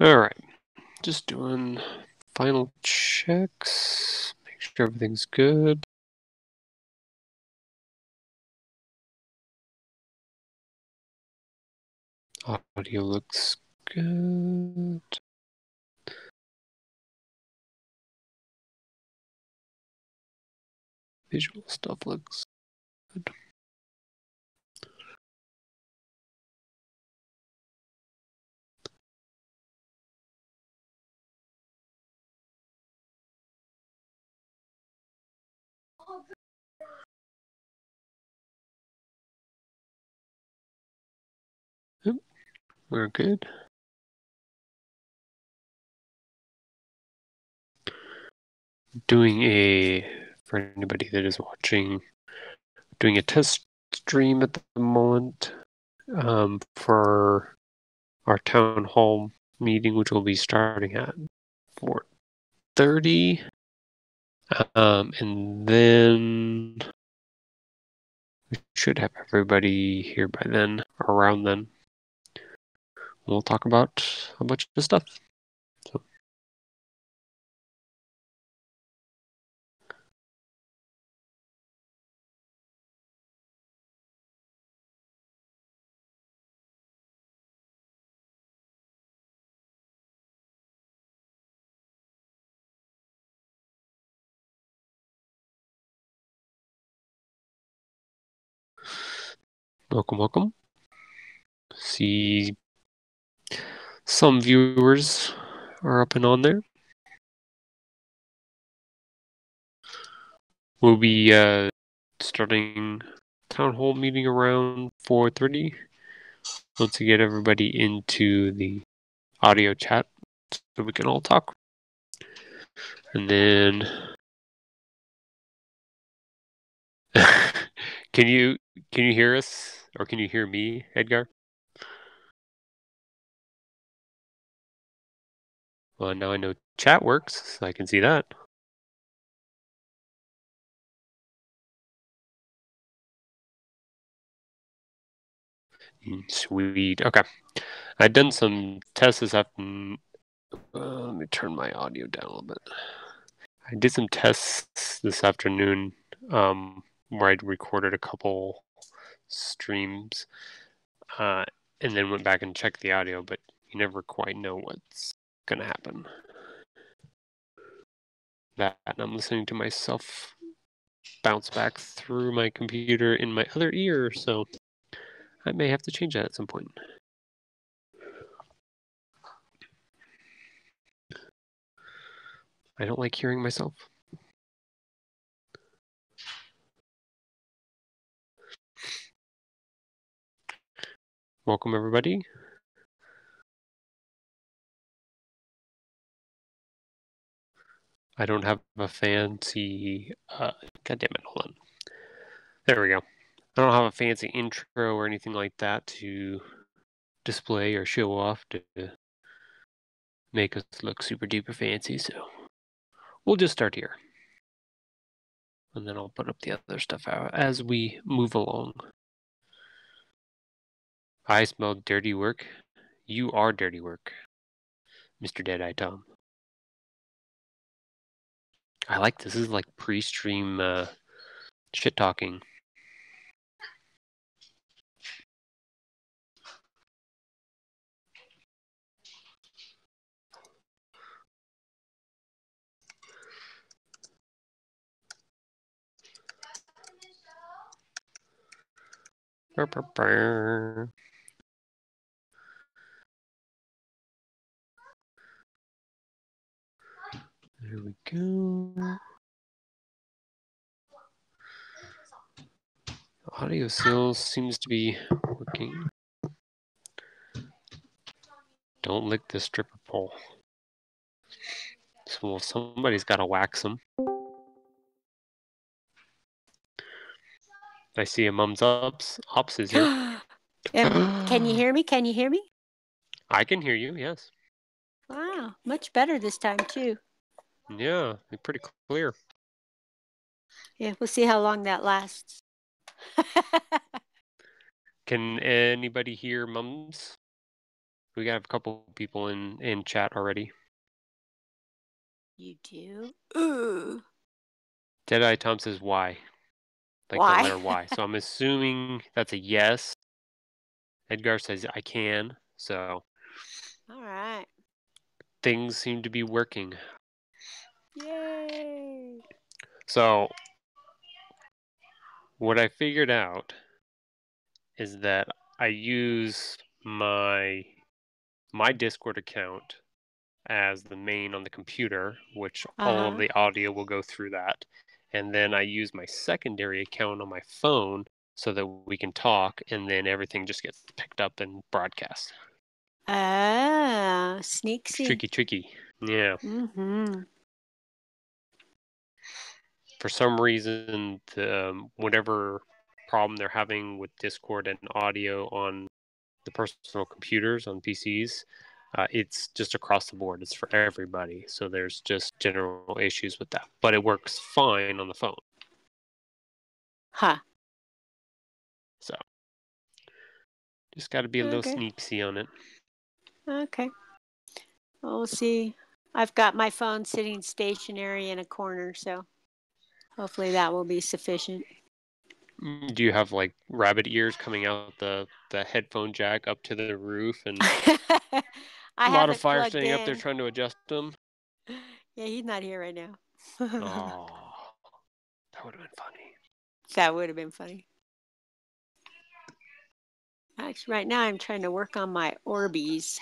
All right. Just doing final checks. Make sure everything's good. Audio looks good. Visual stuff looks we're good. Doing a, for anybody that is watching, doing a test stream at the moment um, for our town hall meeting, which will be starting at 4.30. Um, and then we should have everybody here by then, around then. We'll talk about a bunch of stuff. Welcome, welcome. See some viewers are up and on there. We'll be uh, starting town hall meeting around 4.30. Once we get everybody into the audio chat so we can all talk. And then can you can you hear us or can you hear me, Edgar? Well, now I know chat works, so I can see that. Sweet. Okay. I've done some tests this afternoon. Uh, let me turn my audio down a little bit. I did some tests this afternoon um, where I'd recorded a couple streams uh, and then went back and checked the audio, but you never quite know what's going to happen. That, and I'm listening to myself bounce back through my computer in my other ear, so I may have to change that at some point. I don't like hearing myself. Welcome, everybody. I don't have a fancy. Uh, God damn it! Hold on. There we go. I don't have a fancy intro or anything like that to display or show off to make us look super duper fancy. So we'll just start here. And then I'll put up the other stuff out as we move along. I smell dirty work. You are dirty work, Mr. Deadeye Tom. I like this. This is like pre-stream uh, shit talking. Burr, burr, burr. There we go. Audio still seems to be working. Don't lick the stripper pole. So well, somebody's got to wax them. I see a mum's ups. Ops is here. Um, can you hear me? Can you hear me? I can hear you. Yes. Wow, much better this time too. Yeah, you're pretty clear. Yeah, we'll see how long that lasts. Can anybody hear mums? We got a couple people in in chat already. You do? Ooh. Deadeye Tom says why, like Why? the letter Y. So I'm assuming that's a yes. Edgar says I can. So All right. things seem to be working. Yay. So what I figured out is that I use my my Discord account as the main on the computer, which all of Uh-huh. the audio will go through that. And then I use my secondary account on my phone so that we can talk and then everything just gets picked up and broadcast. Ah, sneaky. tricky, tricky. Yeah. Mm-hmm. For some reason, the um, whatever problem they're having with Discord and audio on the personal computers on PCs, uh, it's just across the board. It's for everybody. So there's just general issues with that, but it works fine on the phone. Huh. So just got to be a little sneaky on it. Okay. Well, we'll see. I've got my phone sitting stationary in a corner, so hopefully that will be sufficient. Mm, Do you have like rabbit ears coming out the the headphone jack up to the roof and I a lot of fire standing up there trying to adjust them? Yeah, he's not here right now. Oh, that would have been funny. That would have been funny. Actually, right now I'm trying to work on my Orbeez.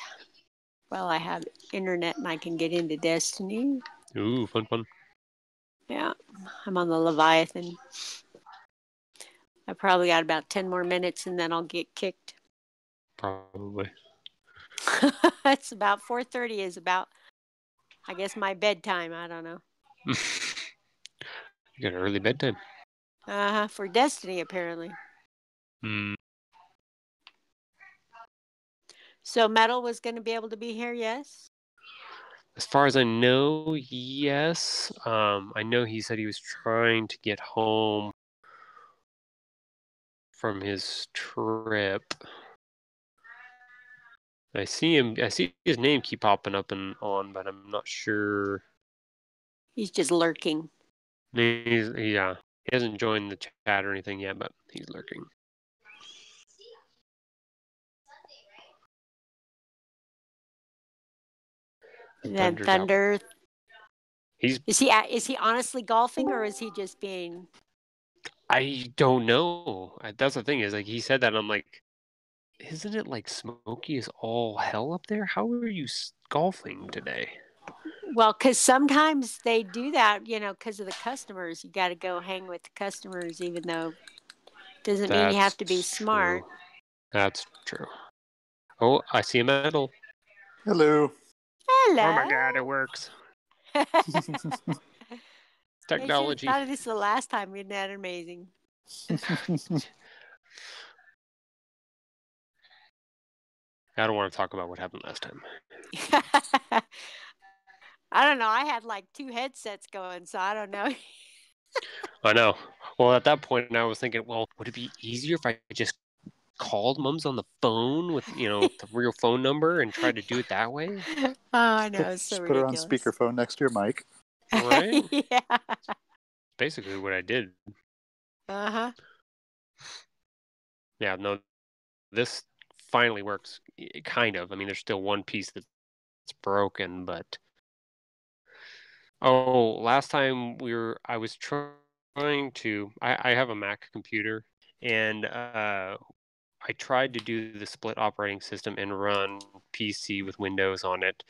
While I have internet and I can get into Destiny. Ooh, fun, fun. Yeah, I'm on the Leviathan. I probably got about 10 more minutes and then I'll get kicked. Probably. it's about 4.30 is about, I guess, my bedtime. I don't know. you got an early bedtime. Uh-huh, for Destiny, apparently. Hmm. So Metal was going to be able to be here, yes? As far as I know, yes. Um, I know he said he was trying to get home from his trip. I see him. I see his name keep popping up and on, but I'm not sure. He's just lurking. He's, yeah, he hasn't joined the chat or anything yet, but he's lurking. And then Thunder, He's. is he is he honestly golfing or is he just being? I don't know. That's the thing is like he said that. and I'm like, isn't it like smoky as all hell up there? How are you golfing today? Well, because sometimes they do that, you know, because of the customers. You got to go hang with the customers, even though doesn't mean you have to be That's smart. true. That's true. Oh, I see a medal. Hello. Hello. Oh my god, it works. Technology. I thought this is the last time. Isn't that amazing? I don't want to talk about what happened last time. I don't know. I had like two headsets going, so I don't know. I know. Well, at that point, I was thinking, well, would it be easier if I just called mums on the phone with, you know, the real phone number and tried to do it that way? oh, I know. It's so Just put her on speakerphone next to your mic. Right? yeah. Basically, what I did. Uh huh. Yeah, no, this finally works, kind of. I mean, there's still one piece that's broken, but. Oh, last time we were, I was trying to. I, I have a Mac computer, and uh, I tried to do the split operating system and run PC with Windows on it,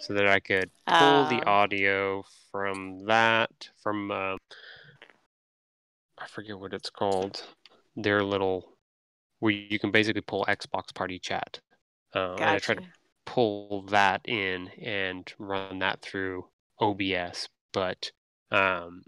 so that I could pull the Oh. audio from that from. Um, I forget what it's called. Their little, where you can basically pull Xbox Party Chat. Uh, and I tried to pull that in and run that through OBS, but um,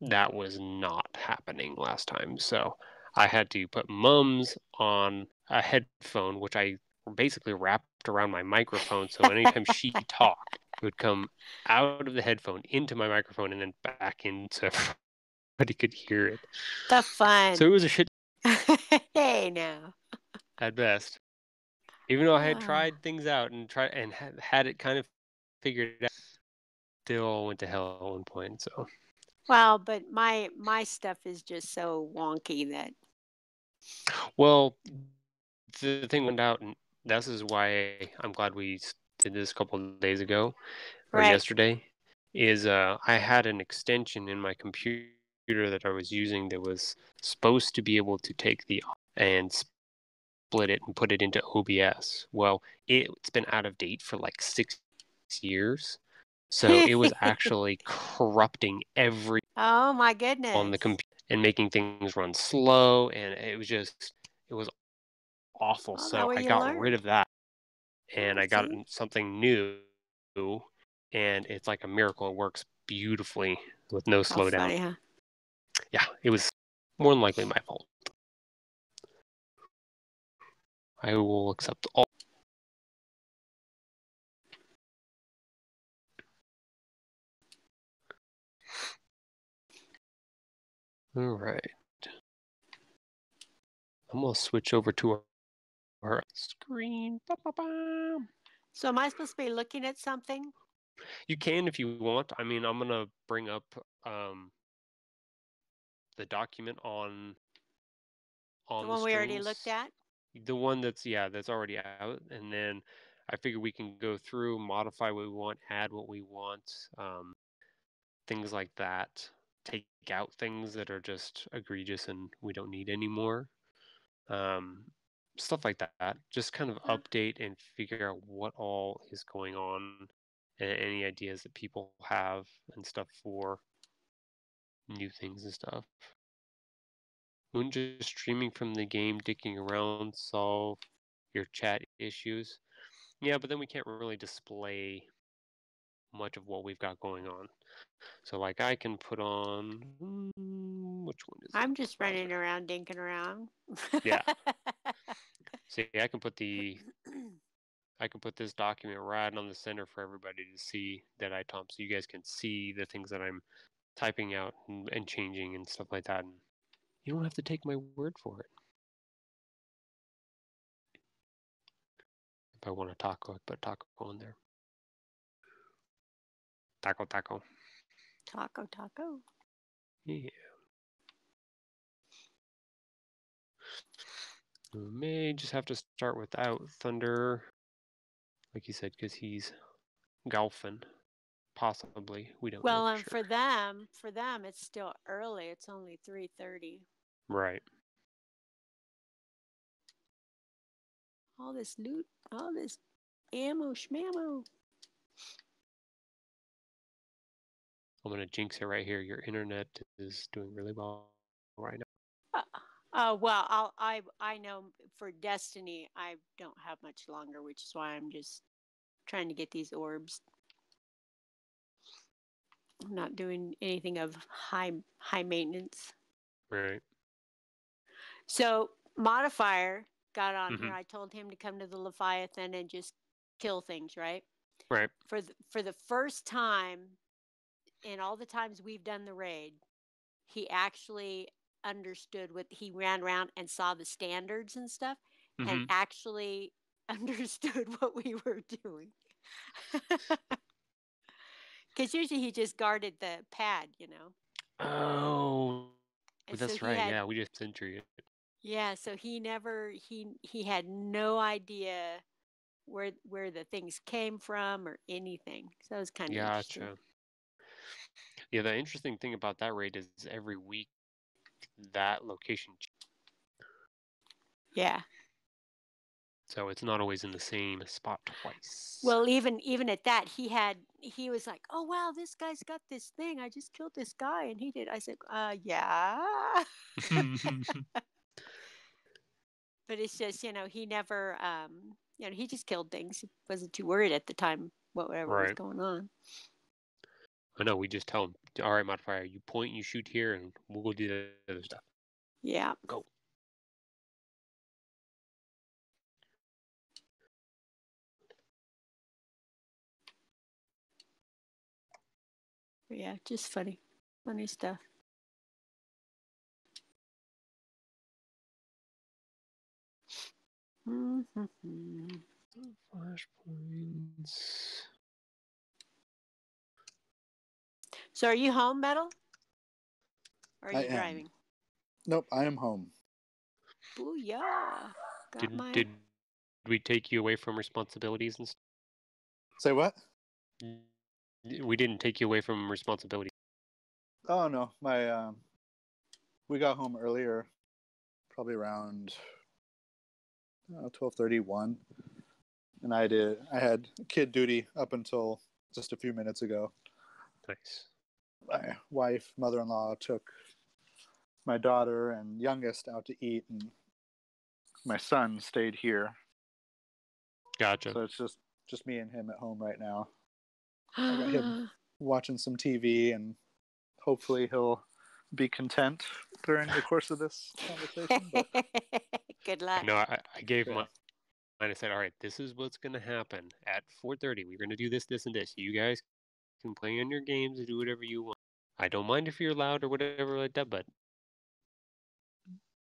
that was not happening last time. So I had to put mums on a headphone, which I basically wrapped around my microphone. So anytime she talked, it would come out of the headphone into my microphone and then back in so everybody could hear it. The fun. So it was a shit hey, now. at best. Even though I had Ah. tried things out and tried and had, had it kind of figured out, still went to hell at one point. So Well, but my my stuff is just so wonky that Well, the thing went out, and this is why I'm glad we did this a couple of days ago or Right. yesterday. Is uh, I had an extension in my computer that I was using that was supposed to be able to take the and split it and put it into OBS. Well, it's been out of date for like six years, so it was actually corrupting every oh my goodness. on the computer and making things run slow and it was just it was awful oh, Well, so i got learn. rid of that and Oh, i got see? something new and it's like a miracle it works beautifully with no slowdown funny, huh? yeah it was more than likely my fault i will accept all all right i'm gonna switch over to our, screen Ba-ba-ba. So am I supposed to be looking at something? You can if you want. I mean, I'm gonna bring up um the document on on The one we already looked at? The one that's yeah, that's already out, and then I figure we can go through, modify what we want, add what we want, um, things like that. Take out things that are just egregious and we don't need anymore. Um, stuff like that. Just kind of update and figure out what all is going on and any ideas that people have and stuff for new things and stuff. Wouldn't just streaming from the game, dicking around, solve your chat issues? Yeah, but then we can't really display much of what we've got going on. So, like, I can put on mm, which one is? I'm just running around dinking around. Yeah. See, I can put the I can put this document right on the center for everybody to see that I Tom, so you guys can see the things that I'm typing out and, and changing and stuff like that. And you don't have to take my word for it. If I want a taco, I put taco on there. Taco, taco. Taco, taco. Yeah. We may just have to start without Thunder, like you said, because he's golfing. Possibly, we don't. Well, know and for for them, for them, it's still early. It's only three thirty. right. All this loot, all this ammo, schmammo. I'm gonna jinx it right here. Your internet is doing really well right now. Oh well, I'll, I I know for Destiny, I don't have much longer, which is why I'm just trying to get these orbs. I'm not doing anything of high high maintenance. Right. So modifier got on Mhm. here. I told him to come to the Leviathan and just kill things, right? Right. For the, for the first time in all the times we've done the raid, he actually understood what he ran around and saw the standards and stuff Mhm. and actually understood what we were doing. Because usually he just guarded the pad, you know. Oh, And that's he right. had- Yeah, we just century it. Yeah, so he never he he had no idea where where the things came from or anything. So it was kind of interesting. Yeah, the interesting thing about that raid is every week that location, Yeah. so it's not always in the same spot twice. Well, even even at that, he had he was like, "Oh wow, this guy's got this thing. I just killed this guy, and he did." I said, "Uh, yeah." But it's just you know he never um you know he just killed things. He wasn't too worried at the time whatever was going on. I know. We just tell them, all right, modifier, you point, you shoot here, and we'll go do the other stuff. Yeah. Go. Yeah, just funny, funny stuff. Mhm. Flashpoints. So are you home, Metal? Or are I you am. driving? Nope, I am home. Booyah. Got Did my did we take you away from responsibilities and stuff? Say what? We didn't take you away from responsibility. Oh no, my um, we got home earlier, probably around uh, twelve thirty one, and I did. I had kid duty up until just a few minutes ago. Nice. My wife, mother in law took my daughter and youngest out to eat, and my son stayed here. Gotcha. So it's just just me and him at home right now. I got him. watching some TV, and hopefully he'll be content during the course of this conversation. But Good luck. No, I, I gave Yeah. my and I said, all right, this is what's gonna happen at 4:30. We're gonna do this, this, and this. You guys can play on your games and do whatever you want. I don't mind if you're loud or whatever like that, but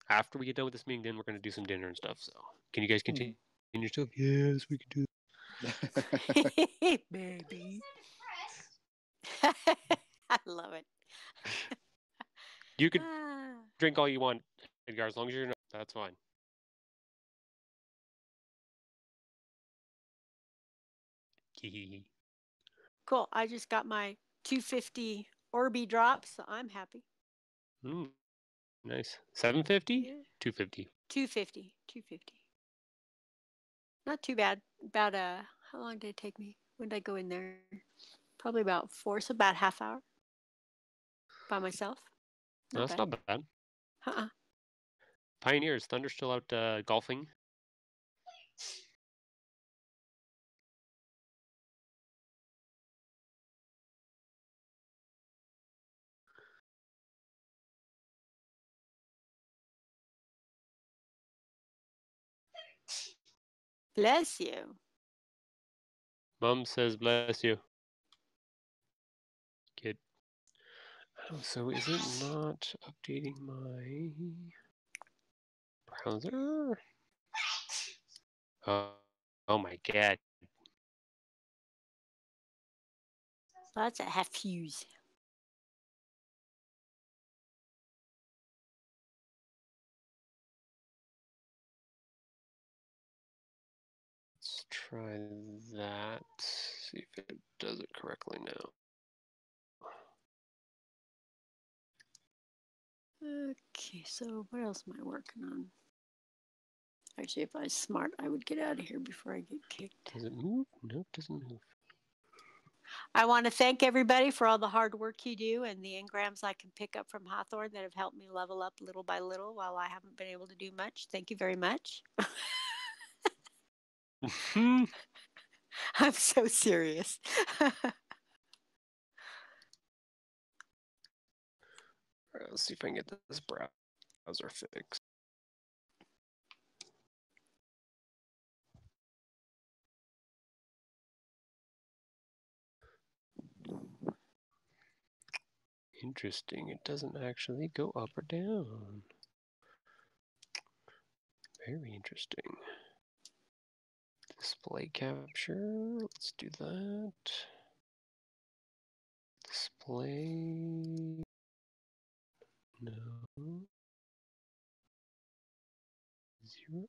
after we get done with this meeting, then we're gonna do some dinner and stuff. So, can you guys continue your stuff? Yes, we can do. Baby. I love it. You can Ah. drink all you want, Edgar, as long as you're not. That's fine. Hee Cool. I just got my 250 Orby drop, so I'm happy. mm, nice. 750? Yeah. 250. 250. 250. Not too bad. About uh how long did it take me? When did I go in there? Probably about four, so about half hour. By myself. No, that's bad. not bad. Uh-uh. Pioneers, Thunder still out uh, golfing. Bless you. Mom says, bless you. Kid. Oh, so is it not updating my browser? Oh, oh my god. That's a half fuse. Try that. See if it does it correctly now. Okay, so what else am I working on? Actually, if I was smart, I would get out of here before I get kicked. Does it move? Nope, doesn't move. I want to thank everybody for all the hard work you do and the engrams I can pick up from Hawthorne that have helped me level up little by little while I haven't been able to do much. Thank you very much. Hmm. I'm so serious. Alright, let's see if I can get this browser fixed. Interesting, it doesn't actually go up or down. Very interesting. Display capture, let's do that. Display. No. Zero.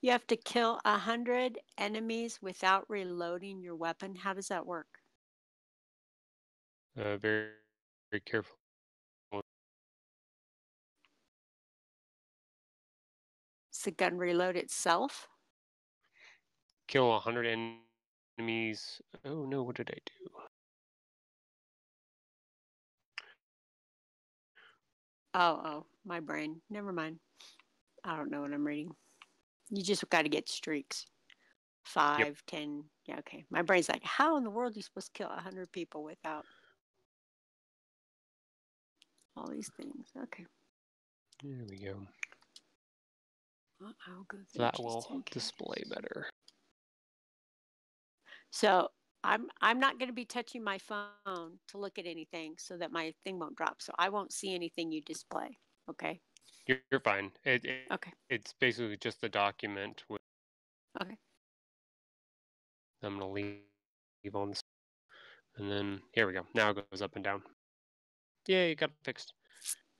you have to kill a hundred enemies without reloading your weapon. How does that work? Uh, very, very careful. Does the gun reload itself? Kill a hundred enemies. Oh no, what did I do? Oh, oh, my brain. Never mind. I don't know what I'm reading. You just got to get streaks. Five, ten. Yeah, okay. My brain's like, how in the world are you supposed to kill a hundred people without all these things? Okay. There we go. Well, I'll go That will display better. So I'm I'm not going to be touching my phone to look at anything so that my thing won't drop. So I won't see anything you display. Okay. You're, you're fine. It, it, Okay. It's basically just the document with. Okay. I'm gonna leave, leave on this, and then here we go. Now it goes up and down. Yeah, you got it fixed.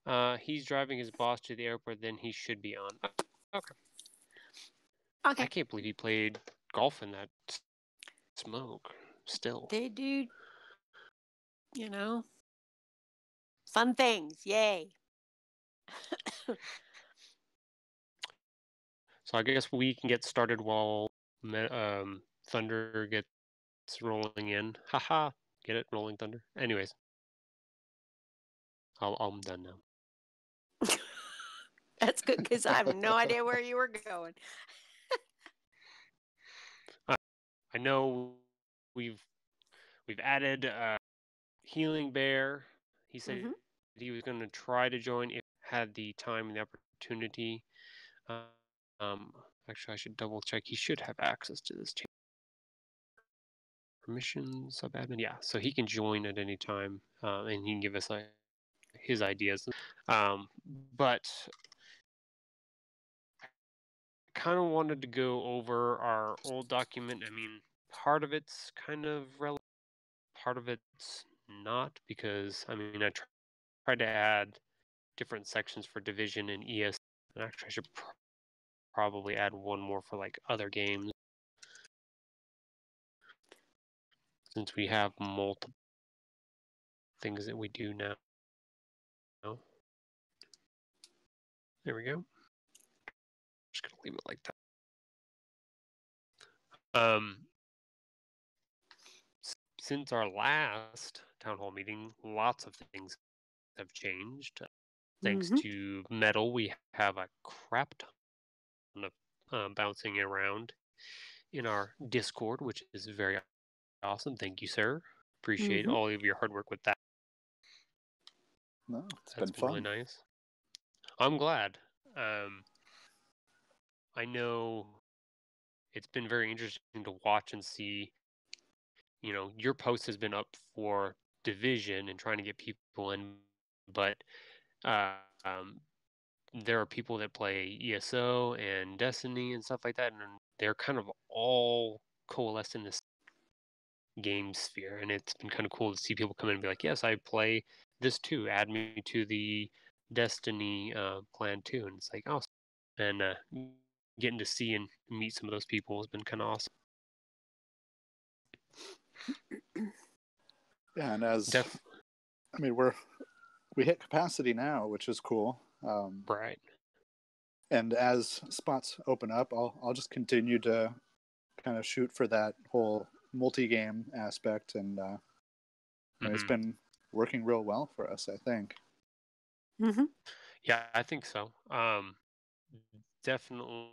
Uh, he's driving his boss to the airport. Then he should be on. Okay. Okay. I can't believe he played golf in that smoke. Still. They do. You know. Fun things. Yay. So I guess we can get started while um, Thunder gets rolling in. Haha, get it? Rolling Thunder. Anyways, I'll, I'm done now. That's good because I have no idea where you were going. I know we've we've added uh, Healing Bear. He said Mhm. he was going to try to join if had the time and the opportunity. Uh, um, actually, I should double check. He should have access to this channel. Permission sub admin, yeah. So he can join at any time, uh, and he can give us like his ideas. Um, but I kind of wanted to go over our old document. I mean, part of it's kind of relevant, part of it's not because I mean I tr- tried to add different sections for division and ES. And actually, I should pr- probably add one more for like other games since we have multiple things that we do now. There we go. Just gonna leave it like that. Um, since our last town hall meeting, lots of things have changed. Thanks Mhm. to Metal, we have a crap ton of uh, bouncing around in our Discord, which is very awesome. Thank you, sir. Appreciate Mhm. all of your hard work with that. No, it's That's been fun. really nice. I'm glad. Um, I know it's been very interesting to watch and see. You know, your post has been up for division and trying to get people in, but uh, um, there are people that play ESO and Destiny and stuff like that, and they're kind of all coalesced in this game sphere, and it's been kind of cool to see people come in and be like, "Yes, I play this too. Add me to the Destiny uh, clan too." And it's like, awesome. and uh, getting to see and meet some of those people has been kind of awesome. Yeah, and as Def- I mean, we're we hit capacity now, which is cool. Um, right. and as spots open up, I'll I'll just continue to kind of shoot for that whole multi-game aspect, and uh, and it's been working real well for us. I think. Mm-hmm. Yeah, I think so. Um, definitely,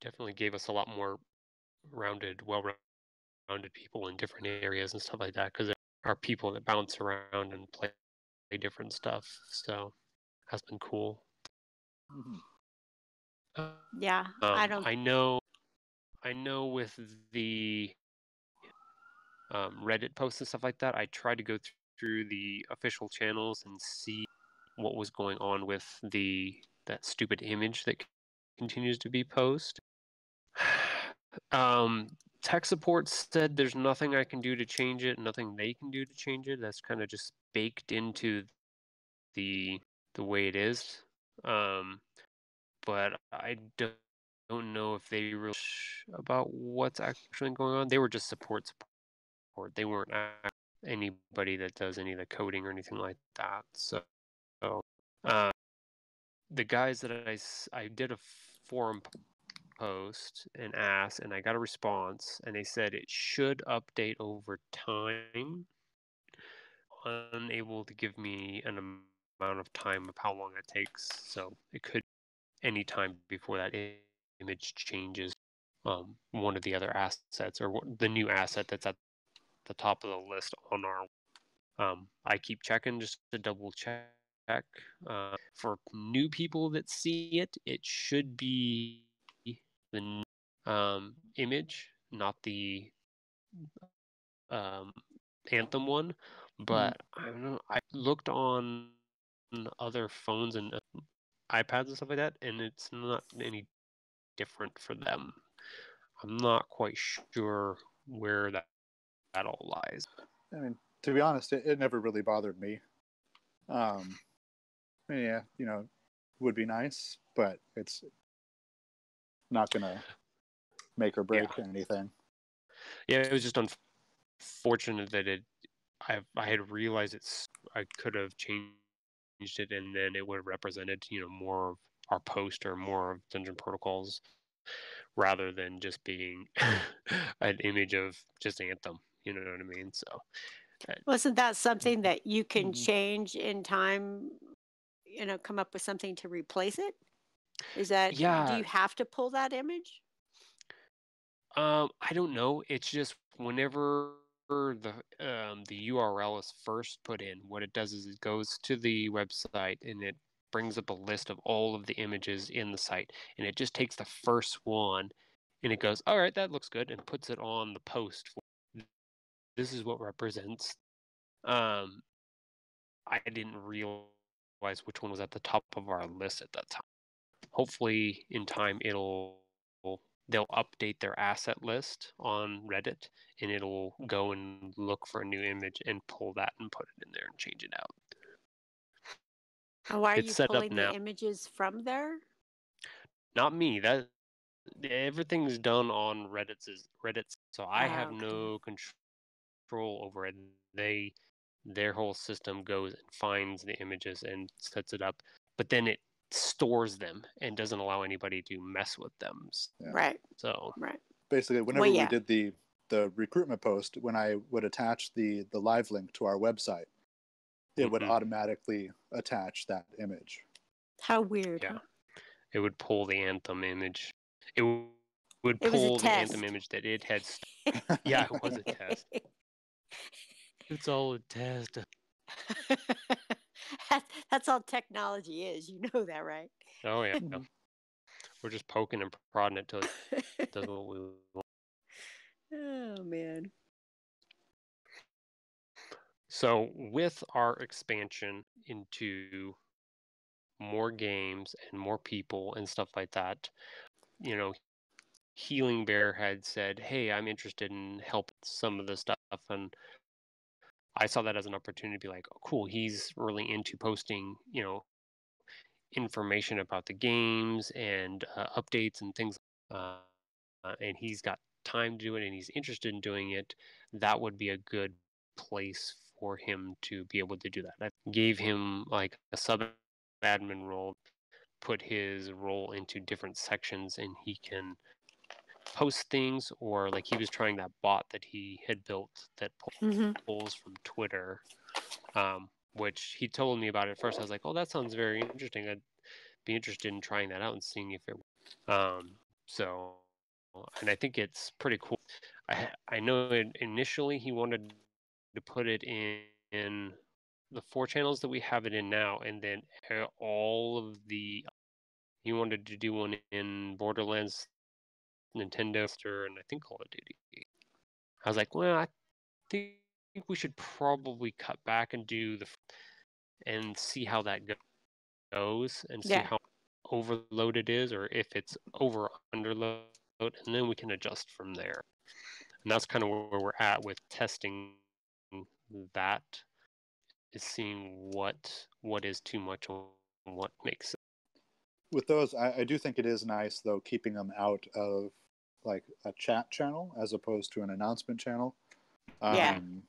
definitely gave us a lot more rounded, well-rounded people in different areas and stuff like that. Because there are people that bounce around and play, play different stuff. So that's been cool. Mhm. Um, Yeah. I don't. I know. I know with the um, Reddit posts and stuff like that. I tried to go th- through the official channels and see what was going on with the that stupid image that continues to be posted. Um, tech support said there's nothing I can do to change it, nothing they can do to change it. That's kind of just baked into the the way it is. Um, but I don't, don't know if they really about what's actually going on. They were just support support. They weren't anybody that does any of the coding or anything like that. So, uh, the guys that I, I did a forum post and asked, and I got a response, and they said it should update over time. Unable to give me an amount of time of how long it takes, so it could any time before that image changes. Um, one of the other assets or the new asset that's at the top of the list on our. Um, I keep checking just to double check. Uh, for new people that see it, it should be the um, image, not the um, Anthem one, but I don't know. I looked on other phones and uh, iPads and stuff like that, and it's not any different for them. I'm not quite sure where that that all lies. I mean, to be honest, it, it never really bothered me. Um, yeah, you know, would be nice, but it's not gonna make or break anything. Yeah, it was just unfortunate that it. I I had realized it's. I could have changed it, and then it would have represented you know more of our post or more of Dungeon Protocols, rather than just being an image of just Anthem. You know what I mean? So. uh, Wasn't that something that you can Mhm. change in time? You know, come up with something to replace it? Is that, yeah? do you have to pull that image? Um, I don't know. It's just whenever the um, the URL is first put in, what it does is it goes to the website and it brings up a list of all of the images in the site, and it just takes the first one and it goes, "All right, that looks good," and puts it on the post. This is what represents. Um, I didn't realize which one was at the top of our list at that time. Hopefully, in time, it'll they'll update their asset list on Reddit and it'll go and look for a new image and pull that and put it in there and change it out. Why are It's you pulling the images from there? Not me. That everything's done on Reddit's is Reddit's so I Ah, have okay. no control over it. They their whole system goes and finds the images and sets it up, but then it stores them and doesn't allow anybody to mess with them. Yeah. Right, So right. Basically, whenever yeah. we did the the recruitment post, when I would attach the the live link to our website, it would Mhm. automatically attach that image. How weird. Yeah. huh? it would pull the anthem image. It w- would It pull the anthem image that it had. st- Yeah, it was a test. It's all a test. That- That's all technology is. You know that, right? Oh yeah, we're just poking and prodding it till it does what we want. oh man. So with our expansion into more games and more people and stuff like that, you know, Healing Bear had said, "Hey, I'm interested in helping some of the stuff," and I saw that as an opportunity to be like, oh, "Cool, he's really into posting, you know, information about the games and uh, updates and things, uh, and he's got time to do it and he's interested in doing it. That would be a good place for him to be able to do that. I gave him like a sub admin role, put his role into different sections, and he can post things or like he was trying that bot that he had built that hmm pulls from Twitter, um, which he told me about at first. I was like, oh, that sounds very interesting. I'd be interested in trying that out and seeing if it. Um, so, and I think it's pretty cool. I I know it, initially he wanted to put it in, in the four channels that we have it in now, and then uh, all of the. He wanted to do one in Borderlands, Nintendo, Star, and I think Call of Duty. I was like, well, I think we should probably cut back and do the and see how that goes and see Yeah. how overloaded it is or if it's over or underload and then we can adjust from there and that's kind of where we're at with testing that is seeing what what is too much and what makes sense. With those, I, I do think it is nice though keeping them out of like a chat channel as opposed to an announcement channel. Yeah. Um,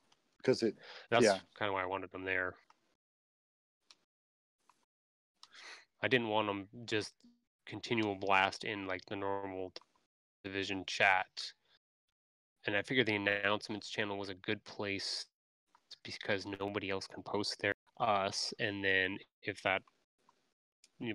because it that's Yeah. kind of why i wanted them there i didn't want them just continual blast in like the normal division chat and i figured the announcements channel was a good place because nobody else can post there us and then if that you know,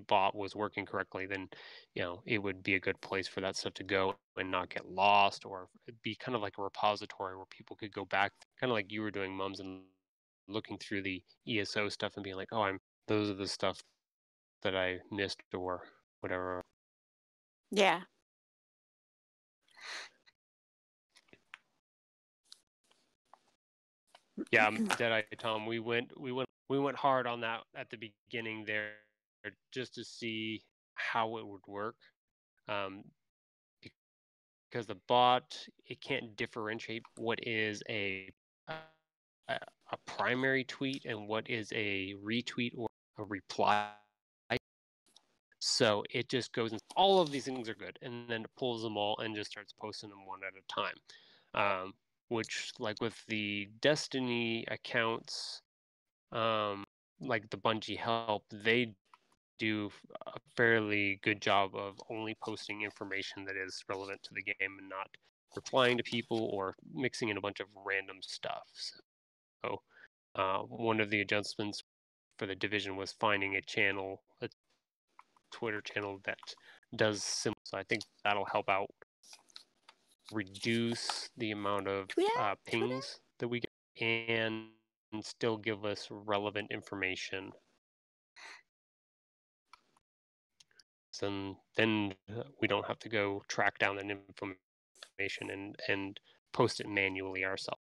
bot was working correctly then you know it would be a good place for that stuff to go and not get lost or be kind of like a repository where people could go back kind of like you were doing mums and looking through the eso stuff and being like oh i'm those are the stuff that i missed or whatever Yeah. yeah, um, Dead Eye Tom, we went we went we went hard on that at the beginning there just to see how it would work. Um, because the bot it can't differentiate what is a, a a primary tweet and what is a retweet or a reply. So it just goes and all of these things are good, and then it pulls them all and just starts posting them one at a time. Um, which, like with the Destiny accounts, um, like the Bungie help, they do a fairly good job of only posting information that is relevant to the game and not replying to people or mixing in a bunch of random stuff. So, uh, one of the adjustments for the division was finding a channel, a Twitter channel that does similar. So I think that'll help out reduce the amount of uh, pings that we get and still give us relevant information and then we don't have to go track down that information and and post it manually ourselves.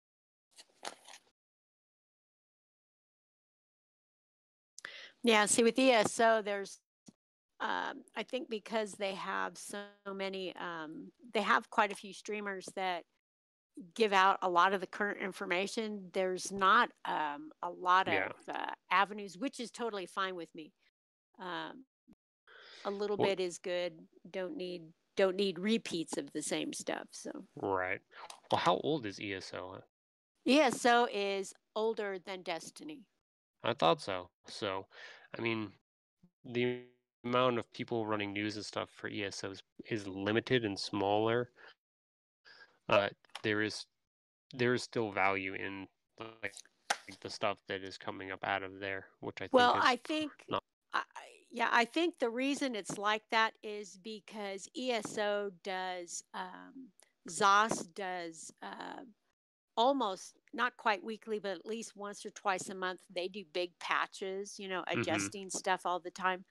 Yeah, see with ESO, there's um, I think because they have so many, um, they have quite a few streamers that give out a lot of the current information. There's not um, a lot Yeah. of uh, avenues, which is totally fine with me. A little Well- bit is good. Don't need don't need repeats of the same stuff. So Right. Well, how old is ESO? ESO is older than Destiny. I thought so. So, I mean, the amount of people running news and stuff for ESO is, is limited and smaller. Uh, there is there is still value in like, the stuff that is coming up out of there, which I think Well, is I think, not- I, I- yeah, I think the reason it's like that is because ESO does, um, ZOS does uh, almost not quite weekly, but at least once or twice a month. They do big patches, you know, Mhm. adjusting stuff all the time,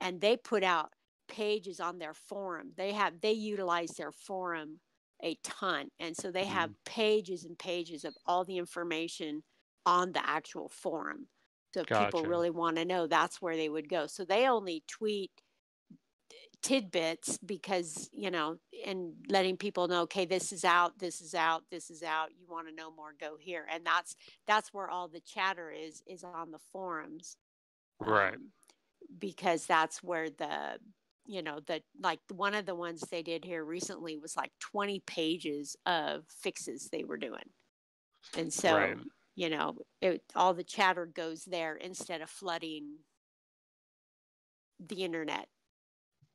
and they put out pages on their forum. They have they utilize their forum a ton, and so they have pages and pages of all the information on the actual forum. So if people really want to know, that's where they would go. So they only tweet tidbits because you know and letting people know okay this is out this is out this is out you want to know more go here and that's that's where all the chatter is is on the forums right. um, because that's where the you know the like one of the ones they did here recently was like 20 pages of fixes they were doing and so Right. You know it, all the chatter goes there instead of flooding the internet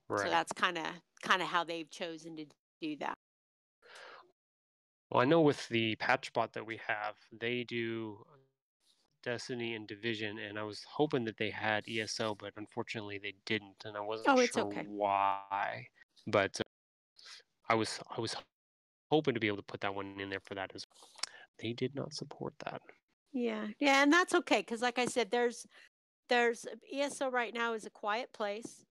Right. so that's kind of kind of how they've chosen to do that Well, I know with the patch bot that we have, they do Destiny and Division, and I was hoping that they had ESO, but unfortunately they didn't, and I wasn't Oh, it's sure okay. why. But uh, I was I was hoping to be able to put that one in there for that as well. They did not support that. Yeah, yeah, and that's okay because, like I said, there's there's ESO right now is a quiet place,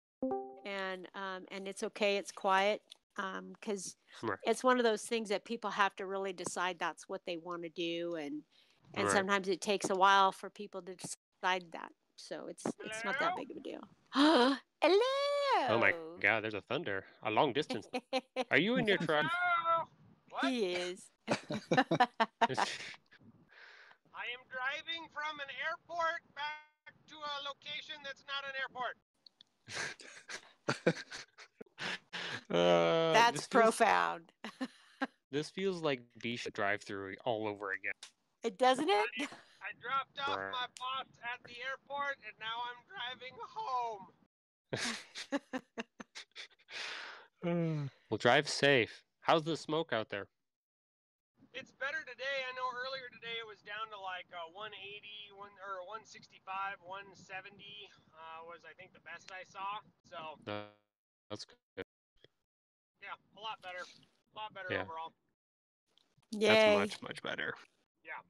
and um, and it's okay, it's quiet because Right. it's one of those things that people have to really decide that's what they want to do, and and Right. sometimes it takes a while for people to decide that. So it's it's not that big of a deal. Hello. Oh my god, there's a thunder. A long distance. Are you in your truck? What? he is. I am driving from an airport back to a location that's not an airport. Uh, That's this feels- profound. This feels like Beach drive through all over again. It doesn't it? I dropped off my boss at the airport and now I'm driving home. well, drive safe. How's the smoke out there? It's better today. I know earlier today it was down to like uh, 180, one or 165, 170 uh, was I think the best I saw. So Uh, that's good. yeah, a lot better, a lot better Yeah. overall. Yay. That's much much better. Yeah.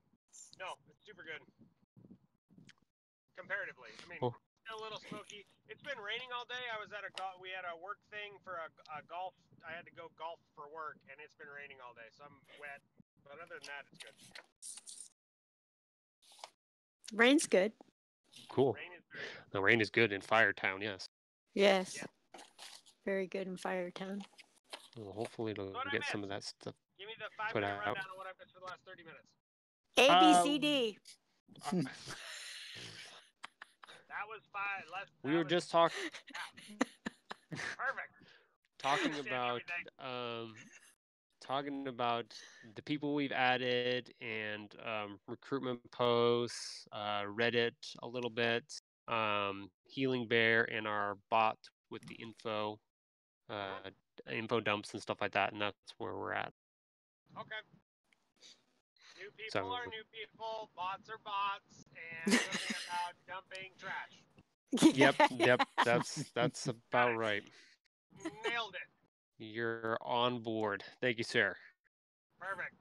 No, it's super good. Comparatively, I mean, Cool. still a little smoky. It's been raining all day. I was at a go- we had a work thing for a, a golf. I had to go golf for work, and it's been raining all day, so I'm wet. But other than that, it's good. Rain's good. Cool. Rain good. The rain is good in Firetown, yes. Yes. Yeah. Very good in Firetown. Well, hopefully it'll What get some of that stuff. Give me the five Put minute out. of what I've missed for the last 30 minutes. A B C D. That was five. Less, we were was- just talking perfect. talking about um talking about the people we've added and um, recruitment posts uh, reddit a little bit um, healing bear and our bot with the info uh, info dumps and stuff like that and that's where we're at Okay. New people So- are new people. Bots are bots, and about dumping trash. yep yep that's that's about right Nailed it. You're on board thank you sir Perfect.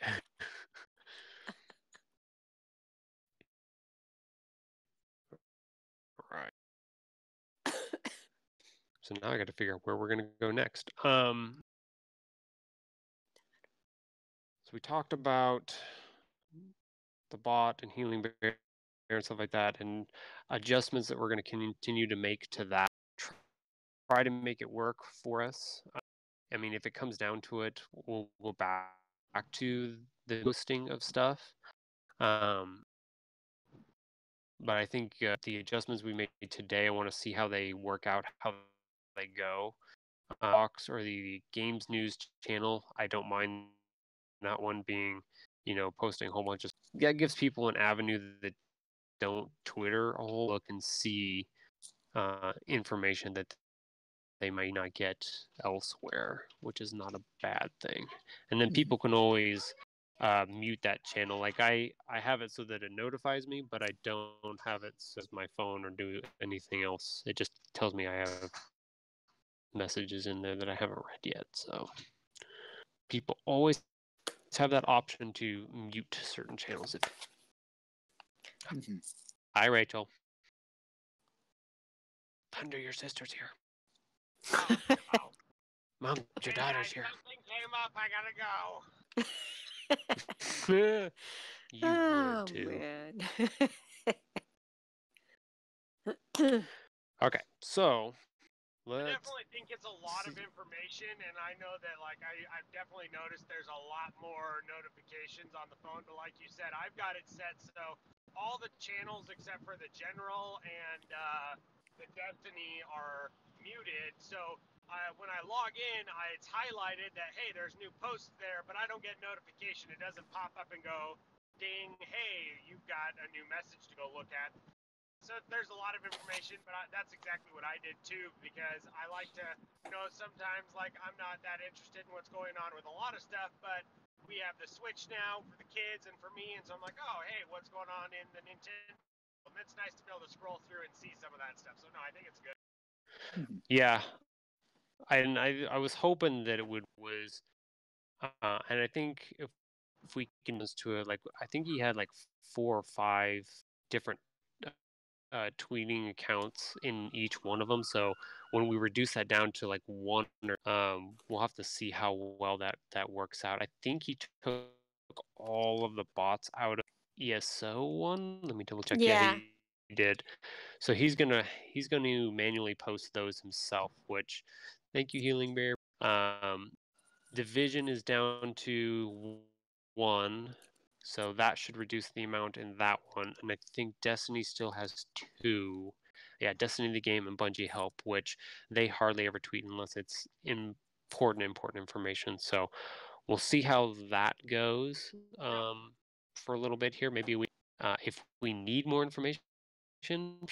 Right. so now I got to figure out where we're gonna go next. Um. So we talked about the bot and healing bear and stuff like that, and adjustments that we're going to continue to make to that. Tr- Try to make it work for us. Uh, I mean, if it comes down to it, we'll go back to the listing of stuff. Um, but I think uh, the adjustments we made today, I want to see how they work out, how they go. Uh, Fox or the Games News channel, I don't mind that one being, you know, posting a whole bunch of. That gives people an avenue that don't Twitter a whole look and see uh, information that they may not get elsewhere, which is not a bad thing. And then Mhm. people can always uh, mute that channel. Like I, I have it so that it notifies me, but I don't have it as my phone or do anything else. It just tells me I have messages in there that I haven't read yet. So people always have that option to mute certain channels. If Mhm. hi Rachel, Thunder, your sister's here. Oh, oh. Mom, your Hey, daughter's here. Something came up. I gotta go. you oh too. man. Okay, so I let's. definitely think it's a lot of information, and I know that like I, I've definitely noticed there's a lot more notifications on the phone. But like you said, I've got it set so all the channels except for the general and uh, the Destiny are muted. So uh, when I log in, I, it's highlighted that hey, there's new posts there, but I don't get notification. It doesn't pop up and go, ding, hey, you've got a new message to go look at. So there's a lot of information, but I, that's exactly what I did too because I like to, you know, sometimes like I'm not that interested in what's going on with a lot of stuff, but we have the Switch now for the kids and for me, and so I'm like, oh, hey, what's going on in the Nintendo? And it's nice to be able to scroll through and see some of that stuff. So no, I think it's good. Yeah, I- and I I was hoping that it would was, uh, and I think if if we can just to it, like I think he had like four or five different uh, tweeting accounts in each one of them. So when we reduce that down to like one, um, we'll have to see how well that that works out. I think he took all of the bots out of ESO one. Let me double check. Yeah. he, he did. So he's gonna he's going to manually post those himself. Which, thank you, Healing Bear. Um, division is down to one, so that should reduce the amount in that one. And I think Destiny still has two. Yeah, Destiny the game and Bungie help, which they hardly ever tweet unless it's important important information. So we'll see how that goes um, for a little bit here. Maybe we, uh, if we need more information,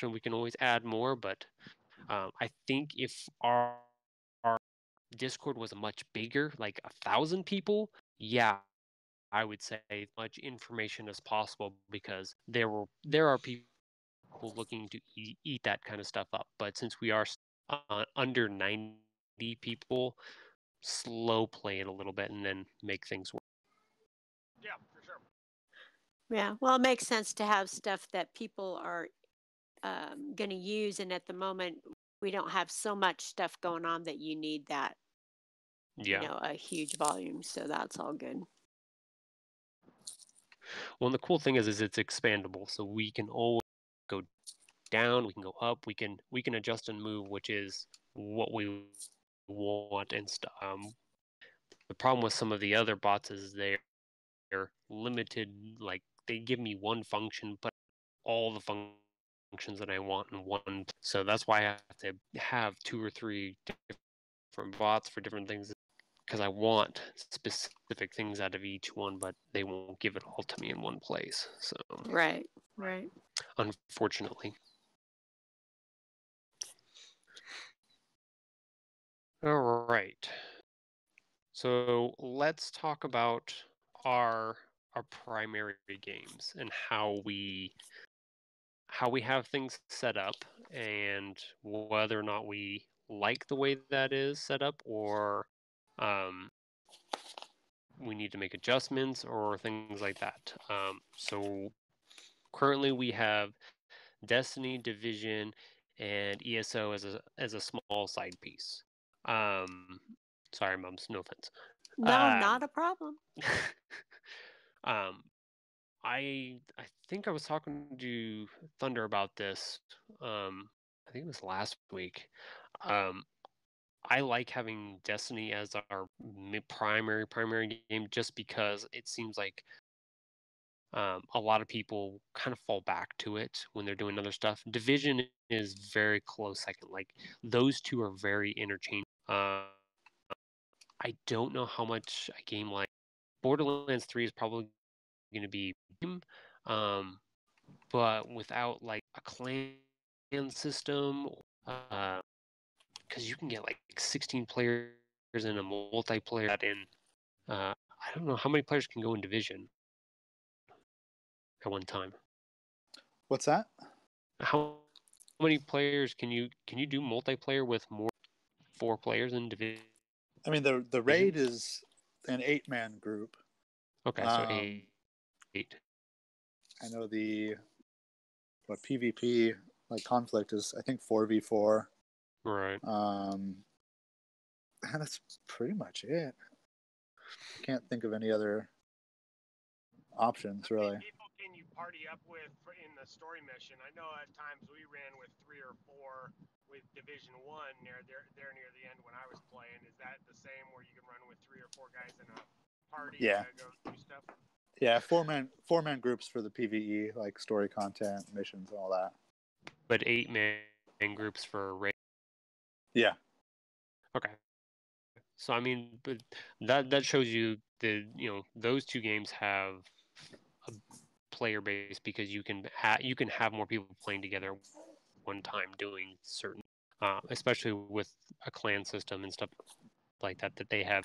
we can always add more. But um, I think if our our Discord was much bigger, like a thousand people, yeah, I would say much information as possible because there were there are people looking to eat, eat that kind of stuff up. But since we are uh, under ninety people, slow play it a little bit and then make things work. Yeah. Well, it makes sense to have stuff that people are um, going to use, and at the moment, we don't have so much stuff going on that you need that, Yeah. you know, a huge volume. So that's all good. Well, and the cool thing is, is it's expandable, so we can always go down, we can go up, we can we can adjust and move, which is what we want and stuff. Um, the problem with some of the other bots is they're, they're limited. Like they give me one function, but all the functions that I want in one. So that's why I have to have two or three different bots for different things because I want specific things out of each one, but they won't give it all to me in one place. So Right. Right. unfortunately. All right. So let's talk about our our primary games and how we how we have things set up and whether or not we like the way that is set up or um, we need to make adjustments or things like that. Um, so currently we have Destiny, Division, and ESO as a as a small side piece. Um, sorry, mums, no offense. No, Um, not a problem. um, I I think I was talking to Thunder about this. Um, I think it was last week. Um, I like having Destiny as our primary primary game just because it seems like um, a lot of people kind of fall back to it when they're doing other stuff. Division is very close second. Like those two are very interchangeable. Uh, I don't know how much a game like Borderlands 3 is probably going to be, um, but without like a clan system, because you can get like 16 players in a multiplayer in, uh, I don't know how many players can go in Division at one time. What's that? How many players can you can you do multiplayer with more four players in Division? I mean, the the raid is an eight man group. Okay, so Um, eight. eight. I know the what PvP like conflict is. I think four v four. Right. Um, and that's pretty much it. Can't think of any other options How many really. people can you party up with in the story mission? I know at times we ran with three or four with Division One near there, there near the end when I was playing. Is that the same where you can run with three or four guys in a party Yeah. to go stuff? Yeah, four man four man groups for the PVE, like story content, missions, and all that. But eight man groups for raid. Yeah, Okay. So I mean, but that that shows you the you know those two games have a player base because you can ha- you can have more people playing together one time doing certain, uh, especially with a clan system and stuff like that that they have.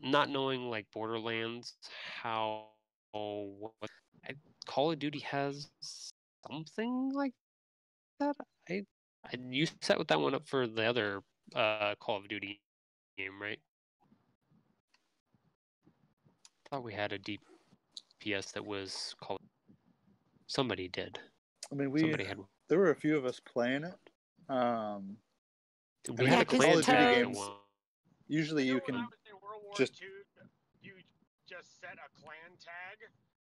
Not knowing like Borderlands how what I, Call of Duty has something like that. I I you set with that one up for the other uh Call of Duty game, right? Thought we had a DPS that was called. Somebody did. I mean we Somebody had. There were a few of us playing it. Um, We had Yeah, a 'cause clan the tag games- usually you know, when I can World War just- II, you just set a clan tag,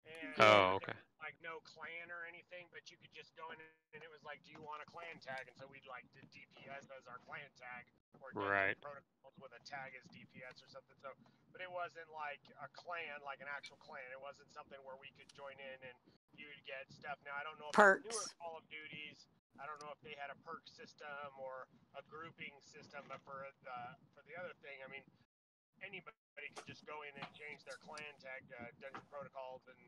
and Oh, okay. Was, like no clan or anything, but you could just go in and it was like, do you want a clan tag? And so we'd like did DPS as our clan tag, or Right. protocols with a tag as DPS or something. So, but it wasn't like a clan, like an actual clan. It wasn't something where we could join in and you'd get stuff. Now I don't know if the newer Perks. Call of Duties. I don't know if they had a perk system or a grouping system, but for the for the other thing, I mean, anybody could just go in and change their clan tag to Dungeon Protocols, and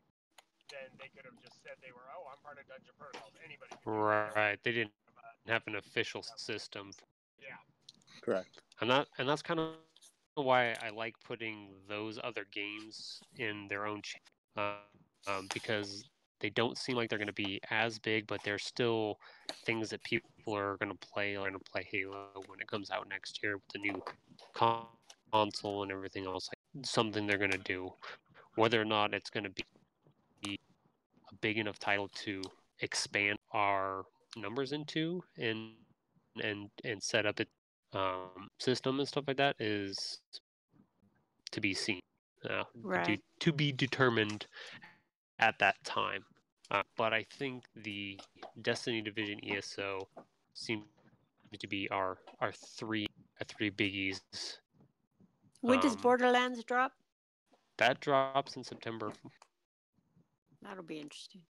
then they could have just said they were, oh, I'm part of Dungeon Protocols. Anybody could. Right. They didn't have an official system Yeah. correct. and that and that's kind of why I like putting those other games in their own cha- uh, um, because they don't seem like they're going to be as big, but they're still things that people are going to play. Are going to play Halo when it comes out next year with the new con- console and everything else. Like something they're going to do, whether or not it's going to be a big enough title to expand our numbers into and and and set up it um, system and stuff like that is to be seen. Uh, Right. to be determined at that time. Uh, but I think the Destiny Division ESO seems to be our our three our three biggies. When does Um, Borderlands drop? That drops in September. That'll be interesting.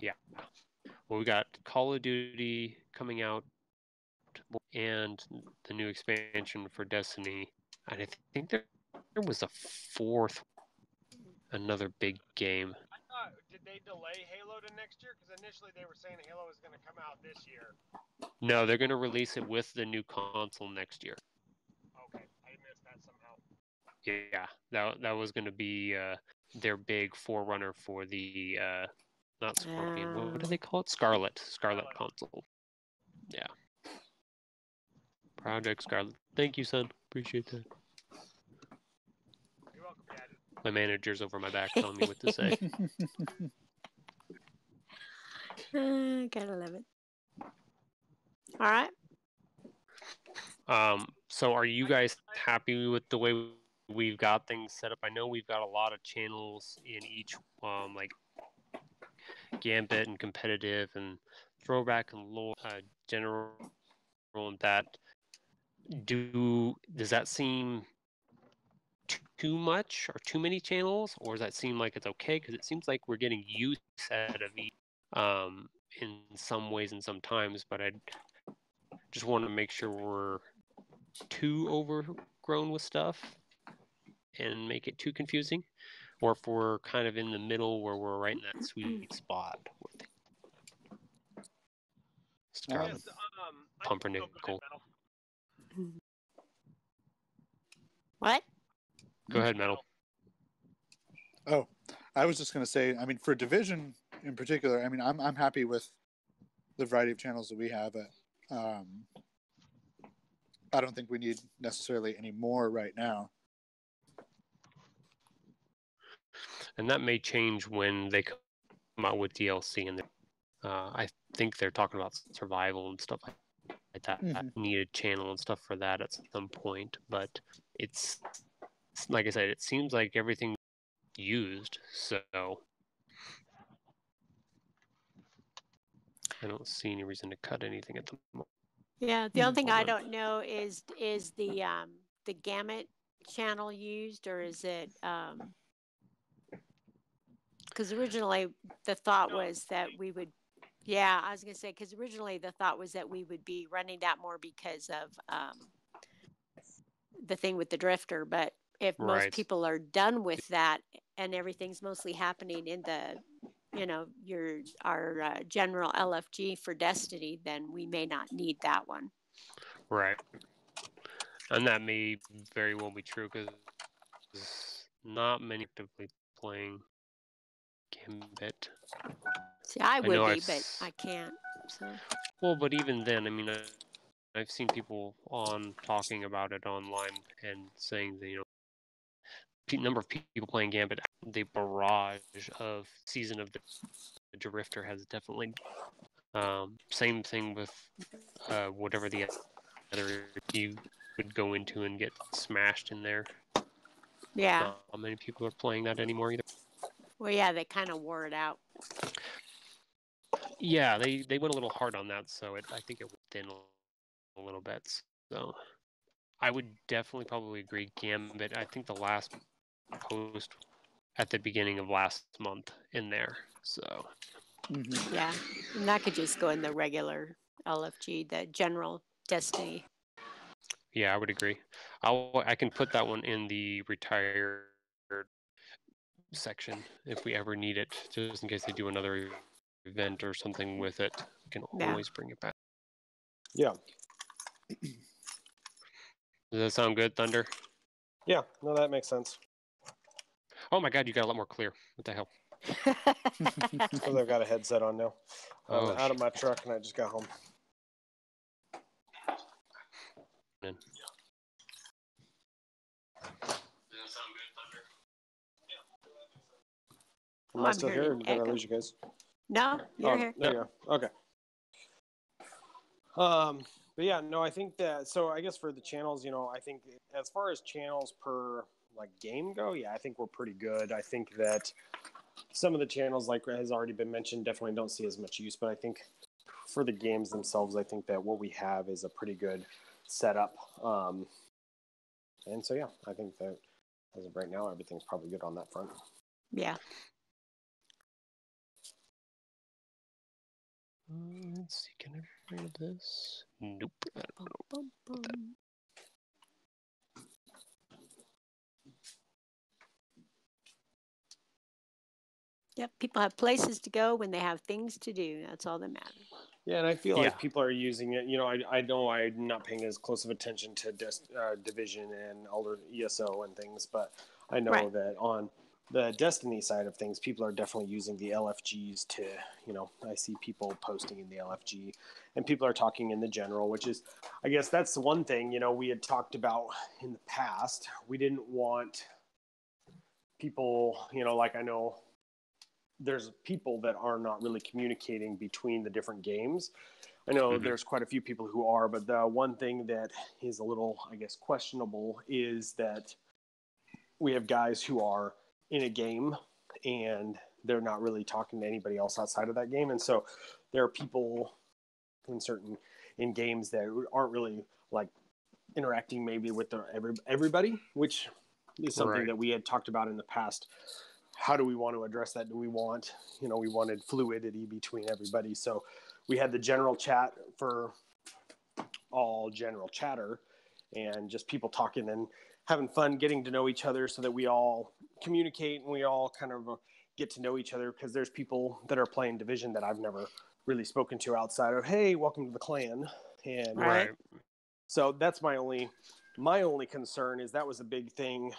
Yeah. Well, we got Call of Duty coming out, and the new expansion for Destiny. And I think there, there was a fourth, another big game. I thought, did they delay Halo to next year? Because initially they were saying Halo was going to come out this year. No, they're going to release it with the new console next year. Okay, I missed that somehow. Yeah, that that was going to be uh, their big forerunner for the uh, not Scorpio. what, what do Ah. they call it? Scarlett. Scarlett Scarlett. console. Yeah. Project Scarlett. Thank you, son. Appreciate that. You're welcome, Dad. My manager's over my back telling me what to say. Uh, gotta love it. All right. Um, so are you guys happy with the way we've got things set up? I know we've got a lot of channels in each, um, like Gambit and competitive and throwback and lore, uh, general and that. Do does that seem too much or too many channels, or does that seem like it's okay? Because it seems like we're getting use out of each, um, in some ways and sometimes, but I just want to make sure we're too overgrown with stuff and make it too confusing, or if we're kind of in the middle where we're right in that sweet spot with Scarlet. Yes, um, Pumpernickel. oh, go ahead, Metal. What? Go ahead, Metal. Oh, I was just going to say, I mean, for division in particular, I mean, I'm I'm happy with the variety of channels that we have. At, um, I don't think we need necessarily any more right now. And that may change when they come out with DLC and uh, I think they're talking about survival and stuff like that. I Mhm. need a channel and stuff for that at some point, but it's it's- like I said, it seems like everything used, so I don't see any reason to cut anything at the moment. Yeah, the Hmm, only thing I don't know is is the um the Gambit channel used or is it um because originally the thought was that we would yeah i was gonna say because originally the thought was that we would be running that more because of um the thing with the drifter but if most Right. people are done with that and everything's mostly happening in the you know your our uh, general lfg for destiny then we may not need that one Right. And that may very well be true because not many actively playing Gambit. See, I would know be, I've but I can't. So Well, but even then, I mean, I, I've seen people on talking about it online and saying that you know, the number of people playing Gambit, the barrage of season of the, the Drifter has definitely. Um, same thing with uh, whatever the other you would go into and get smashed in there. yeah, Not many people are playing that anymore either. Well, yeah, they kind of wore it out. Yeah, they they went a little hard on that, so it I think it went thin a little bit. So I would definitely probably agree. Gambit. I think the last post at the beginning of last month in there. So Mhm. Yeah, and that could just go in the regular LFG, the general Destiny. yeah, I would agree. I'll I can put that one in the retired section if we ever need it, just in case they do another event or something with it. We can Yeah. always bring it back. Yeah. Does that sound good, Thunder? Yeah. No, that makes sense. Oh my God, you got a lot more clear. What the hell? Because I've got a headset on now. I'm Oh, out of my truck and I just got home. Man. Does that sound good, Thunder? Am Oh, I still here did I lose you guys? no, you're oh, here. There you go. Okay. Um, but yeah, no, I think that so I guess for the channels, you know, I think as far as channels per like game go, yeah, I think we're pretty good. I think that some of the channels, like has already been mentioned, definitely don't see as much use. But I think for the games themselves, I think that what we have is a pretty good setup. Um, and so, yeah, I think that as of right now, everything's probably good on that front. Yeah. Uh, let's see, can I get rid of this? Nope. I don't know. Bum, bum, bum. Yep, people have places to go when they have things to do. That's all that matters. Yeah, and I feel Yeah. like people are using it. You know, I, I know I'm not paying as close of attention to Des- uh, Division and Elder ESO and things, but I know Right. that on the Destiny side of things, people are definitely using the LFGs to, you know, I see people posting in the LFG and people are talking in the general, which is, I guess that's the one thing, you know, we had talked about in the past. We didn't want people, you know, like I know there's people that are not really communicating between the different games. I know Mhm. there's quite a few people who are, but the one thing that is a little, I guess, questionable is that we have guys who are in a game and they're not really talking to anybody else outside of that game. And so there are people in certain in games that aren't really like interacting maybe with the, every, everybody, which is something Right. that we had talked about in the past how do we want to address that? Do we want, you know, we wanted fluidity between everybody. So we had the general chat for all general chatter and just people talking and having fun, getting to know each other so that we all communicate and we all kind of uh, get to know each other because there's people that are playing division that I've never really spoken to outside of, hey, welcome to the clan. And Right. Right. so that's my only my only concern is that was a big thing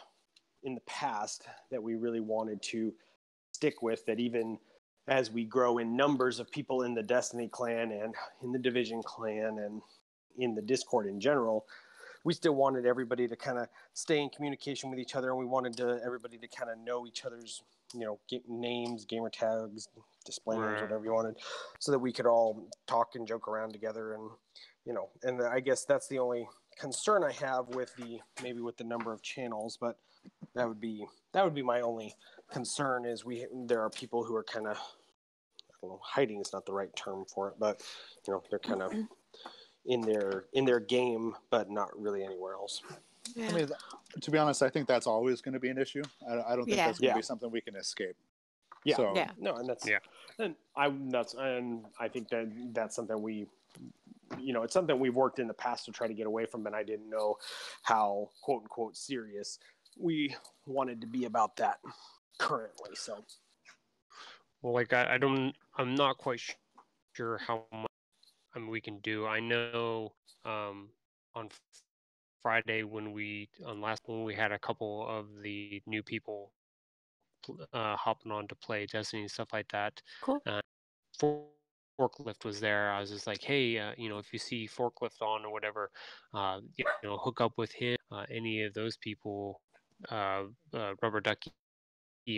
in the past that we really wanted to stick with that even as we grow in numbers of people in the Destiny clan and in the Division clan and in the Discord in general, we still wanted everybody to kind of stay in communication with each other and we wanted to everybody to kind of know each other's you know ga- names gamer tags display names Right. whatever you wanted so that we could all talk and joke around together and you know and i guess that's the only concern i have with the maybe with the number of channels but that would be that would be my only concern is we there are people who are kind of I don't know, hiding is not the right term for it, but you know they're kind of mm-hmm. In their in their game, but not really anywhere else. Yeah. I mean, to be honest, I think that's always going to be an issue. I, I don't think Yeah. that's going to Yeah. be something we can escape. Yeah. So, Yeah. No, and that's Yeah. and I that's and I think that that's something we, you know, it's something we've worked in the past to try to get away from, and I didn't know how quote unquote serious we wanted to be about that currently. So Well, like I, I don't, I'm not quite sh- sure how much I mean, we can do. I know um, on Friday when we on last one we had a couple of the new people uh, hopping on to play Destiny and stuff like that. Cool. Uh, forklift was there. I was just like, hey, uh, you know, if you see forklift on or whatever, uh, you know, hook up with him. Uh, any of those people, uh, uh, rubber ducky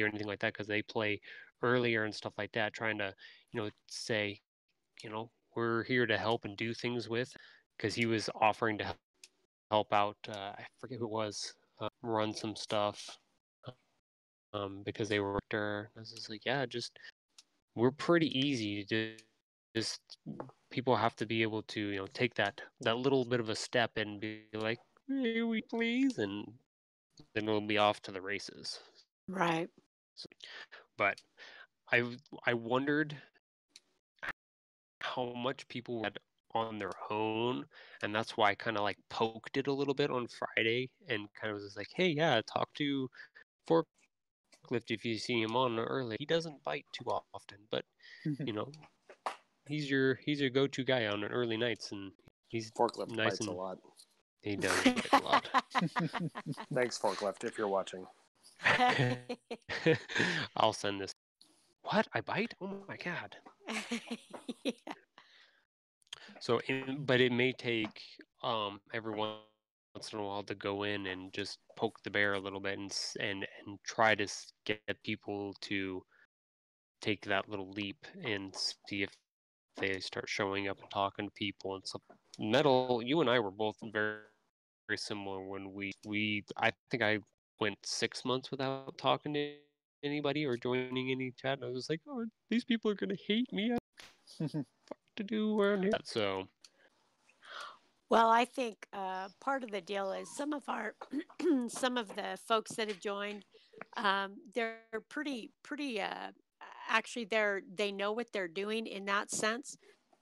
or anything like that, because they play earlier and stuff like that, trying to, you know, say, you know, we're here to help and do things with, because he was offering to help out. Uh, I forget who it was, uh, run some stuff, um, because they were there. I was just like, yeah, just we're pretty easy to just people have to be able to, you know, take that that little bit of a step and be like, hey, we please, and then we'll be off to the races Right. but I I wondered how much people had on their own, and that's why I kind of like poked it a little bit on Friday, and kind of was just like, hey, yeah, talk to Forklift if you see him on early. He doesn't bite too often, but mm-hmm. you know, he's your he's your go-to guy on early nights, and he's forklift Nice bites a and- lot. he does bite a lot. Thanks, forklift, if you're watching. I'll send this. What? I bite? Oh my god. yeah. So, but it may take um every once in a while to go in and just poke the bear a little bit and and and try to get people to take that little leap and see if they start showing up and talking to people and stuff. Metal, you and I were both very very similar when we we I think I went six months without talking to anybody or joining any chat. And I was like, oh, these people are gonna hate me. Fuck to do around here. So Well, I think uh, part of the deal is some of our some of the folks that have joined, um, they're pretty pretty. Uh, actually, they're they know what they're doing in that sense.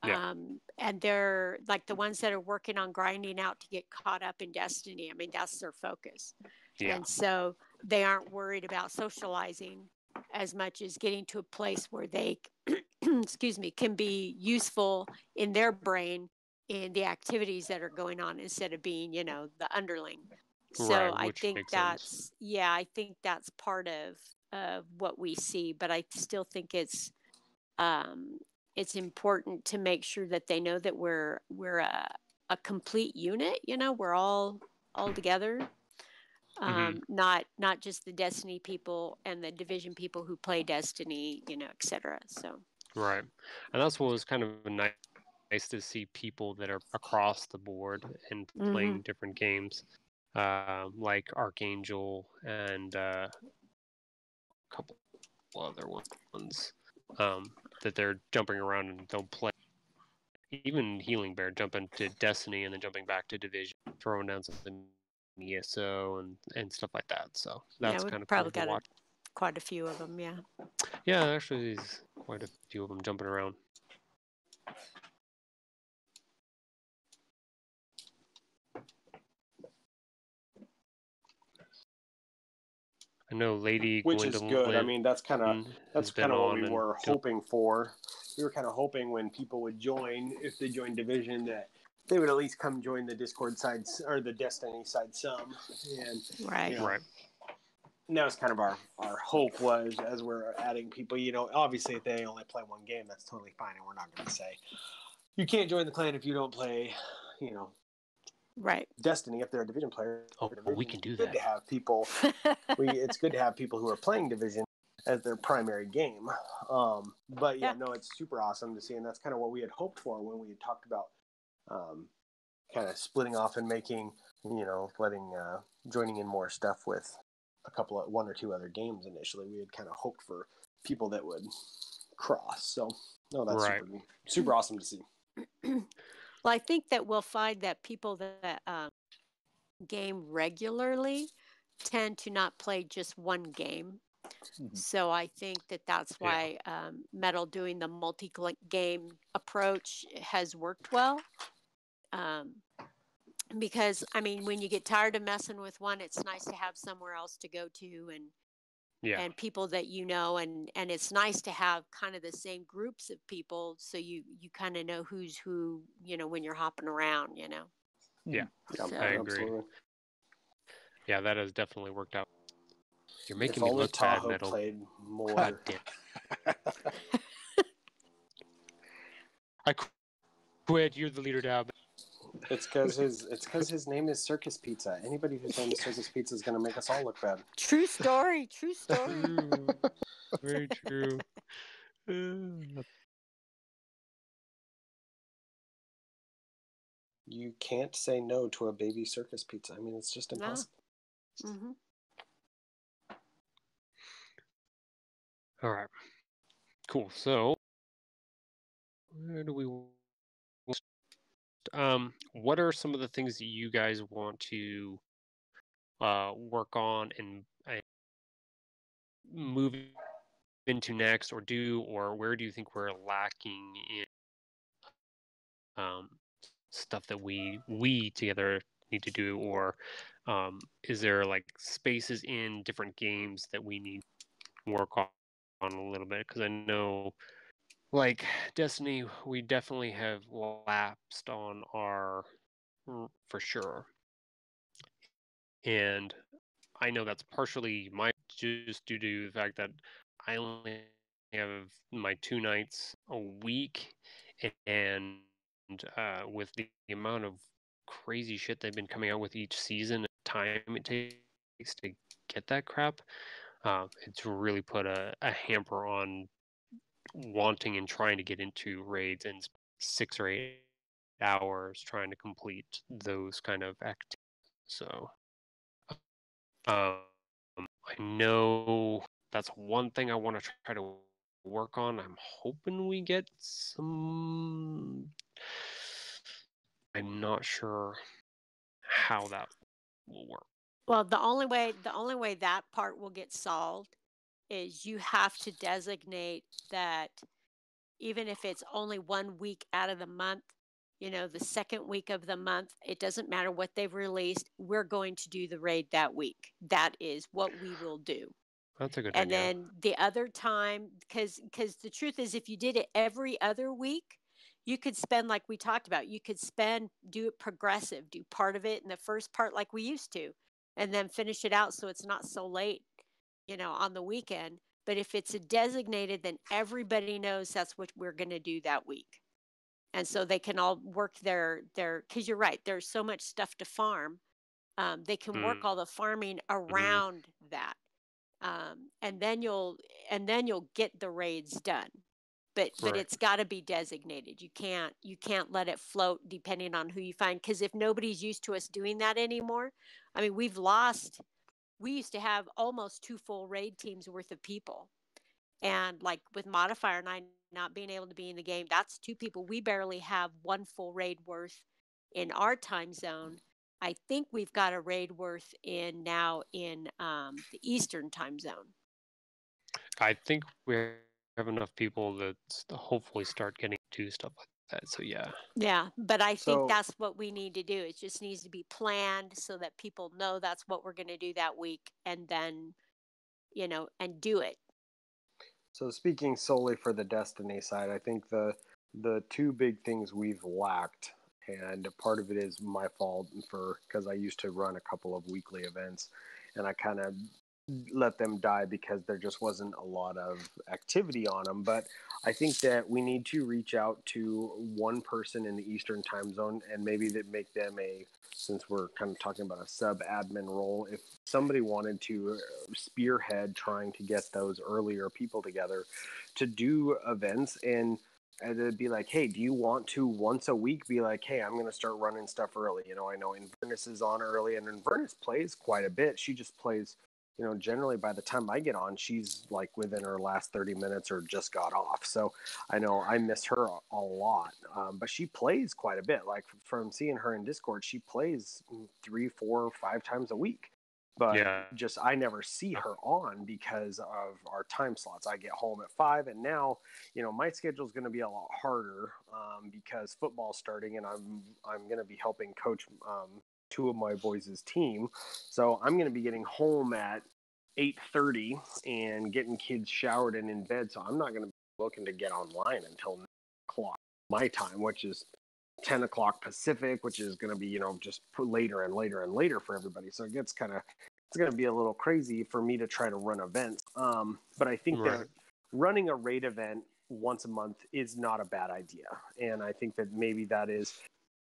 Yeah. Um, and they're like the ones that are working on grinding out to get caught up in Destiny. I mean, that's their focus. yeah, And so they aren't worried about socializing as much as getting to a place where they, excuse me, can be useful in their brain in the activities that are going on instead of being, you know, the underling. So Right, I think makes sense. that's, yeah, I think that's part of of what we see, but I still think it's um, it's important to make sure that they know that we're we're a, a complete unit. You know, we're all all together. Um, not not just the Destiny people and the Division people who play Destiny, you know, et cetera. So right. And that's what was kind of nice, nice to see people that are across the board and Mhm. playing different games, uh, like Archangel and uh, a couple other ones um, that they're jumping around and they'll play. Even Healing Bear jumping to Destiny and then jumping back to Division, throwing down something ESO and and stuff like that. So that's we've kind of probably cool to got a- quite a few of them, yeah. Yeah, actually, there's quite a few of them jumping around. I know Lady which is Gwendolyn good. I mean, that's kind of that's kind of what we were hoping for. We were kind of hoping when people would join, if they joined Division, that they would at least come join the Discord side or the Destiny side some. And Right. Yeah. Right. and that was kind of our our hope was as we're adding people. You know, obviously if they only play one game, that's totally fine, and we're not going to say you can't join the clan if you don't play. You know, Right. Destiny if they're a Division player. Oh, for well, we can do It's good that. to have people we, it's good to have people who are playing division as their primary game um, but yeah, Yeah. no it's super awesome to see and that's kind of what we had hoped for when we had talked about um, kind of splitting off and making you know letting uh, joining in more stuff with a couple of one or two other games initially we had kind of hoped for people that would cross so no that's Right. super, super awesome to see Well, I think that we'll find that people that um, game regularly tend to not play just one game. Mhm. So I think that that's Yeah. why um, Metal doing the multi game approach has worked well. Um, because I mean, when you get tired of messing with one, it's nice to have somewhere else to go to and Yeah. and people that you know and and it's nice to have kind of the same groups of people so you you kind of know who's who you know when you're hopping around you know Yeah. yeah, So- I agree. absolutely. Yeah, that has definitely worked out. You're making if me only look bad, Tahoe Metal. played more God damn. I quit. You're the leader now. It's because his it's because his name is Circus Pizza. Anybody whose name is Circus Pizza is going to make us all look bad. true story true story True. Very true. You can't say no to a baby circus pizza. I mean, it's just No. impossible. hmm All right. Cool. So, where do we? Um, what are some of the things that you guys want to uh, work on and, and move into next, or do, or where do you think we're lacking in um, stuff that we we together need to do, or um, is there like spaces in different games that we need work on? on a little bit because I know, like Destiny, we definitely have lapsed on our for sure, and I know that's partially my just due to the fact that I only have my two nights a week, and uh, with the, amount of crazy shit they've been coming out with each season, time it takes to get that crap uh, it's really put a, a hamper on wanting and trying to get into raids in six or eight hours trying to complete those kind of activities. So um, I know that's one thing I want to try to work on. I'm hoping we get some. I'm not sure how that will work. Well, the only way the only way that part will get solved is you have to designate that even if it's only one week out of the month, you know, the second week of the month, it doesn't matter what they've released, we're going to do the raid that week. That is what we will do. That's a good and idea. then the other time because because the truth is if you did it every other week you could spend like we talked about you could spend do it progressive do part of it in the first part like we used to and then finish it out so it's not so late you know on the weekend but if it's a designated then everybody knows that's what we're going to do that week. And so they can all work their their because you're right there's so much stuff to farm. Um, they can work Mm. all the farming around that. Um, and then you'll and then you'll get the raids done. But but it's got to be designated. You can't you can't let it float depending on who you find because if nobody's used to us doing that anymore i mean we've lost we used to have almost two full raid teams worth of people. And like with modifier and i not being able to be in the game that's two people. We barely have one full raid worth in our time zone. I think we've got a raid worth in now in um, the eastern time zone. I think we have enough people that hopefully start getting to stuff like that. So yeah, Yeah, but I So- think that's what we need to do. It just needs to be planned so that people know that's what we're going to do that week and then, you know, and do it. So speaking solely for the Destiny side, I think the the two big things we've lacked, and part of it is my fault for because I used to run a couple of weekly events, and I kind of let them die because there just wasn't a lot of activity on them. But I think that we need to reach out to one person in the Eastern time zone and maybe that make them a since we're kind of talking about a sub admin role, if somebody wanted to uh, spearhead trying to get those earlier people together to do events and and it'd be like, hey, do you want to once a week be like, hey, I'm going to start running stuff early? You know, I know Inverness is on early, and Inverness plays quite a bit. She just plays, you know, generally by the time I get on, she's like within her last 30 minutes or just got off. So I know I miss her a, a lot, um, but she plays quite a bit. Like from seeing her in Discord, she plays three, four, five times a week. But Yeah. just I never see her on because of our time slots. I get home at five, and now you know my schedule is going to be a lot harder um, because football's starting, and I'm I'm going to be helping coach um, two of my boys' team. So I'm going to be getting home at eight thirty and getting kids showered and in bed. So I'm not going to be looking to get online until nine o'clock my time, which is 10 o'clock Pacific, which is going to be, you know, just later and later and later for everybody. So it gets kind of, it's going to be a little crazy for me to try to run events. Um, but I think Right. that running a raid event once a month is not a bad idea. And I think that maybe that is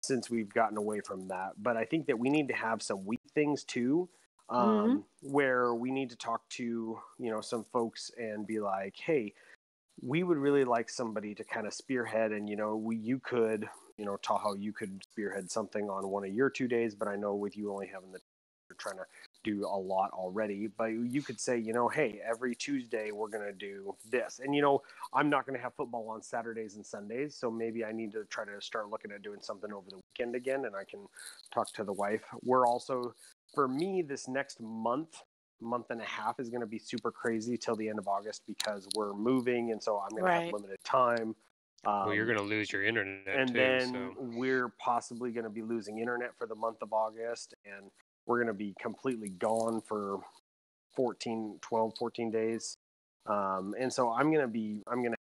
since we've gotten away from that. But I think that we need to have some weak things too. Um, where we need to talk to you know some folks and be like hey we would really like somebody to kind of spearhead and you know we you could you know tahoe you could spearhead something on one of your two days but i know with you only having the trying to do a lot already but you could say you know hey every tuesday we're going to do this and you know i'm not going to have football on saturdays and sundays so maybe i need to try to start looking at doing something over the weekend again and i can talk to the wife we're also for me this next month month and a half is going to be super crazy till the end of august because we're moving and so i'm going to have limited time um, well, you're going to lose your internet and too. then so. we're possibly going to be losing internet for the month of august and we're going to be completely gone for 14 12 14 days. Um, and so i'm going to be i'm going to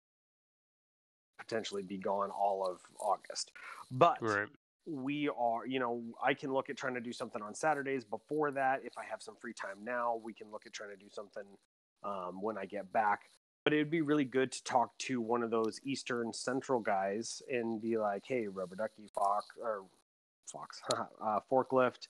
potentially be gone all of august. But Right. we are you know i can look at trying to do something on saturdays before that. If i have some free time now we can look at trying to do something um, when i get back. But it would be really good to talk to one of those eastern central guys and be like hey rubber ducky fox or fox uh, forklift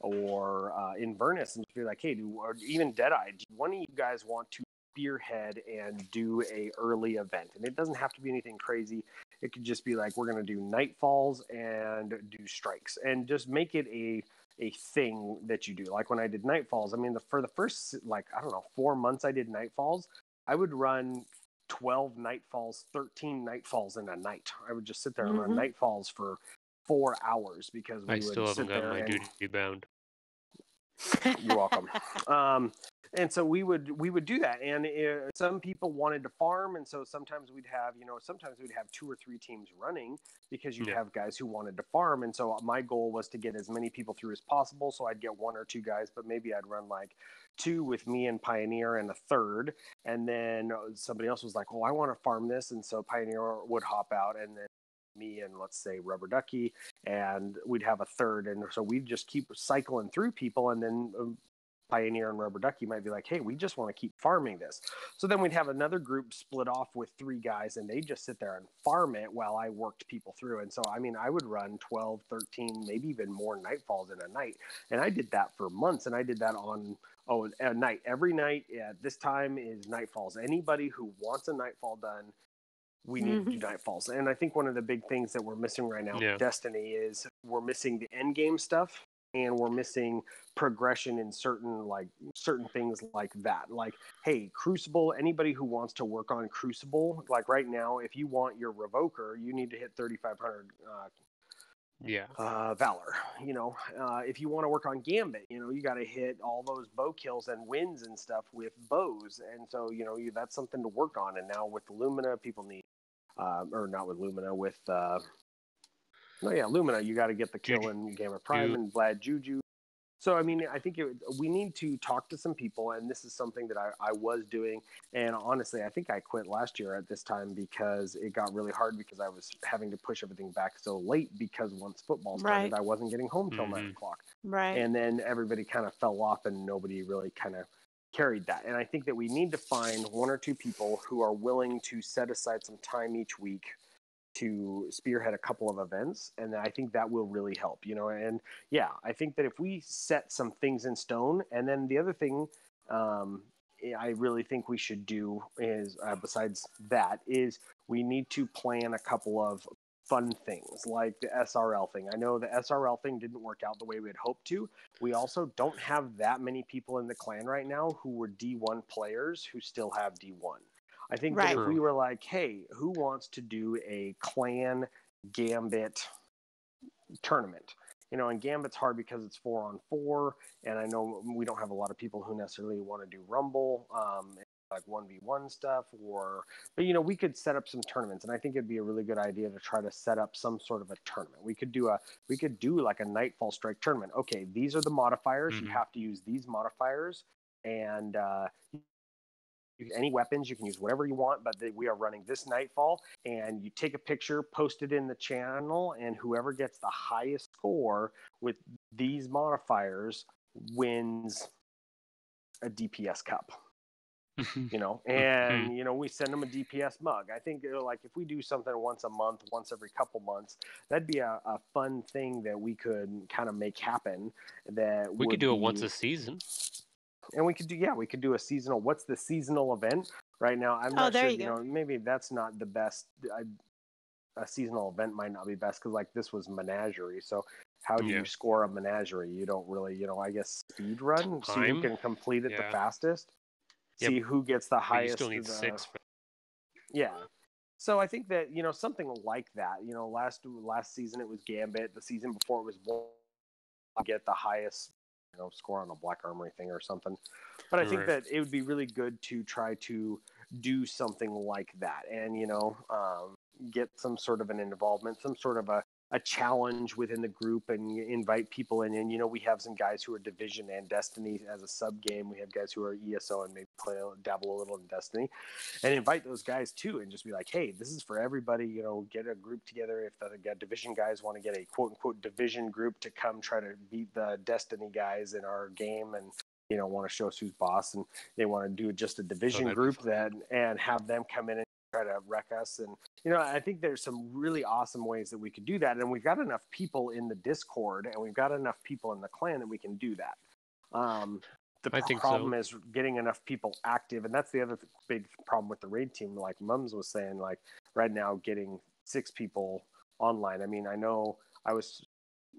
or uh, inverness and just be like hey do or even deadeye do one of you guys want to spearhead and do a early event and it doesn't have to be anything crazy it could just be like we're going to do nightfalls and do strikes and just make it a a thing that you do. Like when I did Nightfalls, I mean, the, for the first like I don't know four months I did Nightfalls, I would run 12 nightfalls, 13 nightfalls in a night. I would just sit there and run Mhm. nightfalls for four hours because we I would still haven't gotten my and duty bound. you're welcome. um, and so we would we would do that, and uh, some people wanted to farm, and so sometimes we'd have you know sometimes we'd have two or three teams running because you'd Yeah. have guys who wanted to farm, and so my goal was to get as many people through as possible. So I'd get one or two guys, but maybe I'd run like two with me and Pioneer and a third, and then somebody else was like, well I want to farm this," and so Pioneer would hop out, and then me and let's say Rubber Ducky, and we'd have a third, and so we'd just keep cycling through people, and then um, Pioneer and Rubber Ducky might be like, "Hey, we just want to keep farming this." So then we'd have another group split off with three guys, and they just sit there and farm it while I worked people through. And so, I mean, I would run 12, 13, maybe even more nightfalls in a night, and I did that for months, and I did that on oh a night every night at this time is nightfalls. Anybody who wants a nightfall done we need to do nightfalls. And I think one of the big things that we're missing right now Yeah. with Destiny is we're missing the end game stuff and we're missing progression in certain like certain things like that. Like, hey, Crucible, anybody who wants to work on Crucible, like right now, if you want your revoker, you need to hit 3500 uh, Yeah. uh, Valor. You know, uh, if you want to work on Gambit, you know, you got to hit all those bow kills and wins and stuff with bows. And so, you know, you, that's something to work on. And now with Lumina, people need, um, or not with Lumina, with, uh, no, yeah, Lumina, you got to get the kill Juju. in Gambit Prime and Bad Juju. So, I mean, I think it, we need to talk to some people, and this is something that I, I was doing. And honestly, I think I quit last year at this time because it got really hard because I was having to push everything back so late because once football started, Right. I wasn't getting home till nine Mhm. o'clock. right. And then everybody kind of fell off and nobody really kind of carried that. And I think that we need to find one or two people who are willing to set aside some time each week to spearhead a couple of events and i think that will really help you know and yeah i think that if we set some things in stone and then the other thing um, i really think we should do is uh, besides that is we need to plan a couple of fun things like the srl thing i know the srl thing didn't work out the way we had hoped to we also don't have that many people in the clan right now who were d1 players who still have d1 I think that Right. if we were like, hey, who wants to do a clan gambit tournament? You know, and gambit's hard because it's four on four, and I know we don't have a lot of people who necessarily want to do rumble, um, like one v one stuff, or but you know, we could set up some tournaments, and I think it'd be a really good idea to try to set up some sort of a tournament. We could do a we could do like a nightfall strike tournament. Okay, these are the modifiers. You Mhm. have to use these modifiers, and uh, any weapons you can use whatever you want but they, we are running this nightfall and you take a picture post it in the channel and whoever gets the highest score with these modifiers wins a dps cup you know and you know we send them a dps mug i think uh, like if we do something once a month once every couple months that'd be a, a fun thing that we could kind of make happen that we would could do it be- once a season. and we could do yeah we could do a seasonal what's the seasonal event right now i'm Oh, not there sure you you go. know maybe that's not the best I, a seasonal event might not be best because like this was menagerie so how do Yeah. you score a menagerie you don't really you know i guess speed run see who Time? can complete it the fastest Yep. see who gets the But you highest still need the- six. For, yeah. So I think that you know something like that. You know, last last season it was Gambit. The season before it was Get the highest you know score on a Black Armory thing or something. But I think Right. that it would be really good to try to do something like that, and you know, um, get some sort of an involvement, some sort of a a challenge within the group and you invite people in. And you know, we have some guys who are Division and Destiny as a sub game. We have guys who are ESO and maybe play dabble a little in Destiny, and invite those guys too, and just be like, hey, this is for everybody. You know, get a group together. If the got Division guys want to get a quote unquote Division group to come try to beat the Destiny guys in our game and. You know, want to show us who's boss, and they want to do just a division that'd group then and have them come in and try to wreck us. And you know i think there's some really awesome ways that we could do that. And we've got enough people in the discord and we've got enough people in the clan that we can do that. Um, the I think so. problem is getting enough people active. And that's the other th- big problem with the raid team. Like mums was saying like right now getting six people online. I mean i know i was